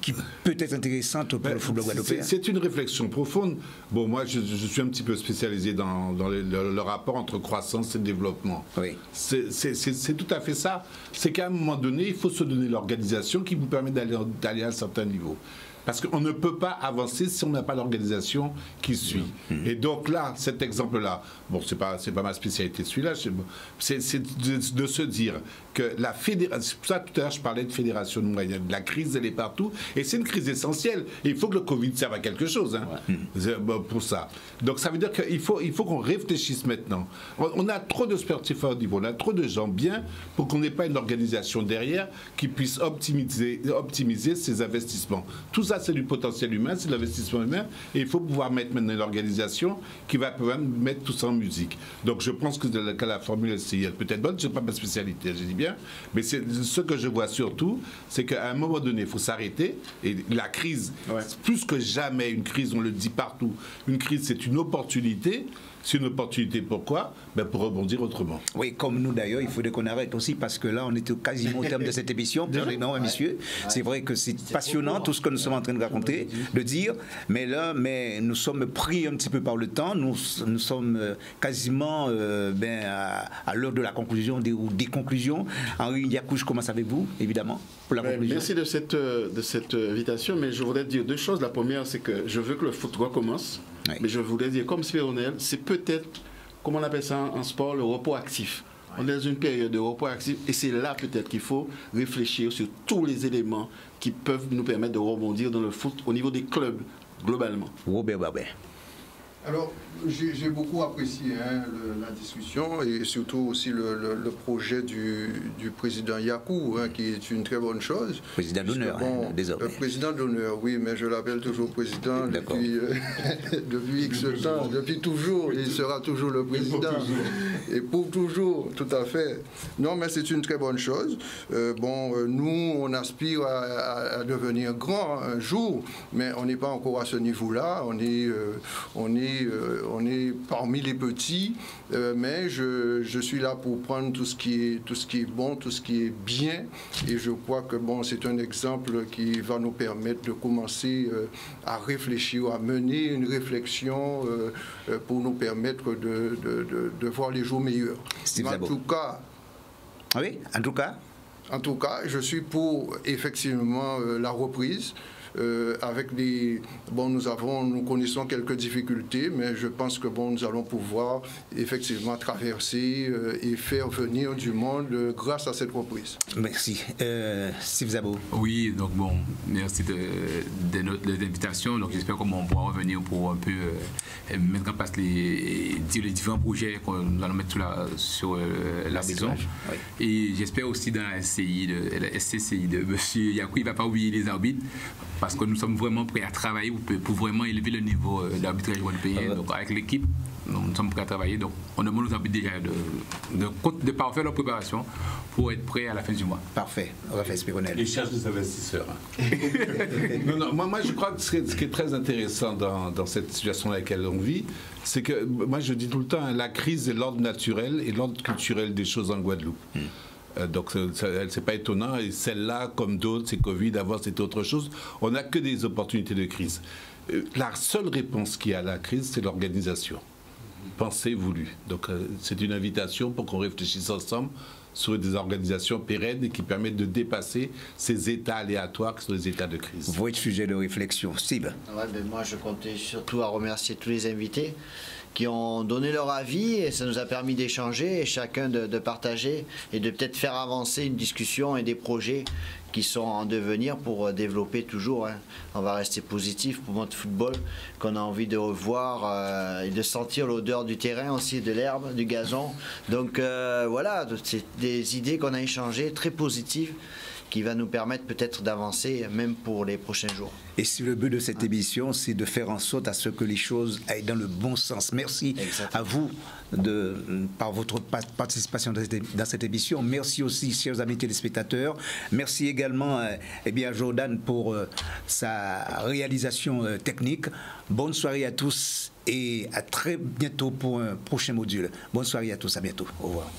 Speaker 1: qui peut être intéressante pour le football
Speaker 8: C'est-
Speaker 1: guadeloupéen.
Speaker 8: C'est une réflexion profonde. Bon, moi, je, je suis un petit peu spécialisé dans, dans le, le- le rapport entre croissance et développement.
Speaker 1: Oui.
Speaker 8: C'est- tout à fait ça. C'est qu'à un moment donné, il faut se donner l'organisation qui vous permet d'aller à un certain niveau. Parce qu'on ne peut pas avancer si on n'a pas l'organisation qui suit. Et donc là, cet exemple-là, bon, c'est pas c'est pas ma spécialité celui-là, c'est- de, de se dire que la fédération, c'est pour ça tout à l'heure je parlais de fédération moyenne, la crise elle est partout, et c'est une crise essentielle. Et il faut que le Covid serve à quelque chose hein, bon, pour ça. Donc ça veut dire qu'il faut il faut qu'on réfléchisse maintenant. On, on a trop de sportifs à haut niveau, on a trop de gens bien pour qu'on n'ait pas une organisation derrière qui puisse optimiser optimiser ses investissements. Tout ça c'est du potentiel humain, c'est de l'investissement humain, et il faut pouvoir mettre maintenant une organisation qui va pouvoir mettre tout ça en musique. Donc je pense que, la- que la formule SCI est peut-être bonne, c'est pas ma spécialité, je dis bien, mais ce que je vois surtout, c'est qu'à un moment donné, il faut s'arrêter, et la crise,
Speaker 5: Ouais.
Speaker 8: plus que jamais une crise, on le dit partout, une crise c'est une opportunité, c'est une opportunité pourquoi? Ben Pour rebondir autrement.
Speaker 1: Oui, comme nous d'ailleurs, il faudrait qu'on arrête aussi parce que là, on est au- quasiment au terme de cette émission. Non, hein, messieurs, c'est vrai que c'est passionnant tout ce que nous sommes en train de raconter, de dire, mais là, mais nous sommes pris un petit peu par le temps. Nous, nous sommes euh, quasiment euh, ben, à, à l'heure de la conclusion des, ou des conclusions. Henri Yakou, je commence avec vous, évidemment, pour la
Speaker 5: Ouais,
Speaker 1: conclusion?
Speaker 5: merci de cette, euh, de cette invitation, mais je voudrais dire deux choses. La première, c'est que je veux que le foot recommence, Mais je voulais dire, comme Spéronel, c'est peut-être, comment on appelle ça en sport, le repos actif. On est dans une période de repos actif et c'est là peut-être qu'il faut réfléchir sur tous les éléments qui peuvent nous permettre de rebondir dans le foot au niveau des clubs globalement.
Speaker 1: Robert Babin.
Speaker 6: Alors, j'ai beaucoup apprécié hein, le- la discussion et surtout aussi le, le- le projet du, du président Yakou, hein, qui est une très bonne chose.
Speaker 1: Président d'honneur, hein, désormais.
Speaker 6: euh, président d'honneur, oui, mais je l'appelle toujours président depuis, euh, depuis X temps, depuis toujours. Il sera toujours le président. Et pour toujours, tout à fait. Non, mais c'est une très bonne chose. Euh, bon, euh, nous, on aspire à, à- à devenir grand un jour, mais on n'est pas encore à ce niveau-là. On est, euh, on est, euh, on est parmi les petits, euh, mais je, je suis là pour prendre tout ce qui est, tout ce qui est bon, tout ce qui est bien, et je crois que bon, c'est un exemple qui va nous permettre de commencer euh, à réfléchir, à mener une réflexion pour nous permettre de, de- de- de voir les jours meilleurs. En tout cas,
Speaker 1: Ah Oui, en tout cas,
Speaker 6: en tout cas, je suis pour effectivement la reprise. Euh, avec des bon nous avons nous connaissons quelques difficultés mais je pense que bon nous allons pouvoir effectivement traverser euh, et faire venir du monde euh, grâce à cette reprise.
Speaker 1: merci. Steve Zabo.
Speaker 7: Oui, donc bon, merci de, de notre de l'invitation. Donc j'espère qu'on pourra revenir pour un peu euh, mettre en place les, dire les différents projets qu'on nous allons mettre sur la, sur, euh, la maison.
Speaker 1: oui.
Speaker 7: Et j'espère aussi dans la SCI, de, la SCCI de M. Yakou, il ne va pas oublier les arbitres parce que nous sommes vraiment prêts à travailler pour, vraiment élever le niveau euh, d'arbitrage guadeloupéen. Donc avec l'équipe, nous, nous sommes prêts à travailler. Donc on demande aux arbitres déjà de, de, de, de parfaire leur préparation pour être prêts à la fin du mois.
Speaker 1: Parfait. Raphaël Spironel.
Speaker 8: Ils cherchent des investisseurs. hein. non, non, moi, moi, je crois que ce qui est, ce qui est très intéressant dans, dans cette situation dans laquelle on vit, c'est que, moi, je dis tout le temps, hein, la crise est l'ordre naturel et l'ordre culturel des choses en Guadeloupe. Euh, donc, ça- ça- c'est pas étonnant. Et celle-là, comme d'autres, c'est Covid, avant, c'était autre chose. On n'a que des opportunités de crise. Euh, La seule réponse qu'il y a à la crise, c'est l'organisation pensée voulue. Donc euh, c'est une invitation pour qu'on réfléchisse ensemble sur des organisations pérennes et qui permettent de dépasser ces états aléatoires qui sont les états de crise.
Speaker 1: Votre sujet de réflexion. Steve.
Speaker 4: Ouais, ben moi, je comptais surtout à remercier tous les invités qui ont donné leur avis et ça nous a permis d'échanger et chacun de, partager et de peut-être faire avancer une discussion et des projets qui sont en devenir pour euh, développer toujours. hein. On va rester positif pour notre football qu'on a envie de revoir euh, et de sentir l'odeur du terrain aussi, de l'herbe, du gazon. Donc euh, voilà, c'est des idées qu'on a échangées très positives qui va nous permettre peut-être d'avancer même pour les prochains jours.
Speaker 1: Et si le but de cette émission, c'est de faire en sorte à ce que les choses aillent dans le bon sens. Merci
Speaker 4: Exactement.
Speaker 1: à vous de, par votre pa- participation dans cette, dans cette émission. Merci aussi, chers amis téléspectateurs. Merci également euh, eh bien, à Jordan pour euh, sa réalisation euh, technique. Bonne soirée à tous et à très bientôt pour un prochain module. Bonne soirée à tous, à bientôt. Au revoir.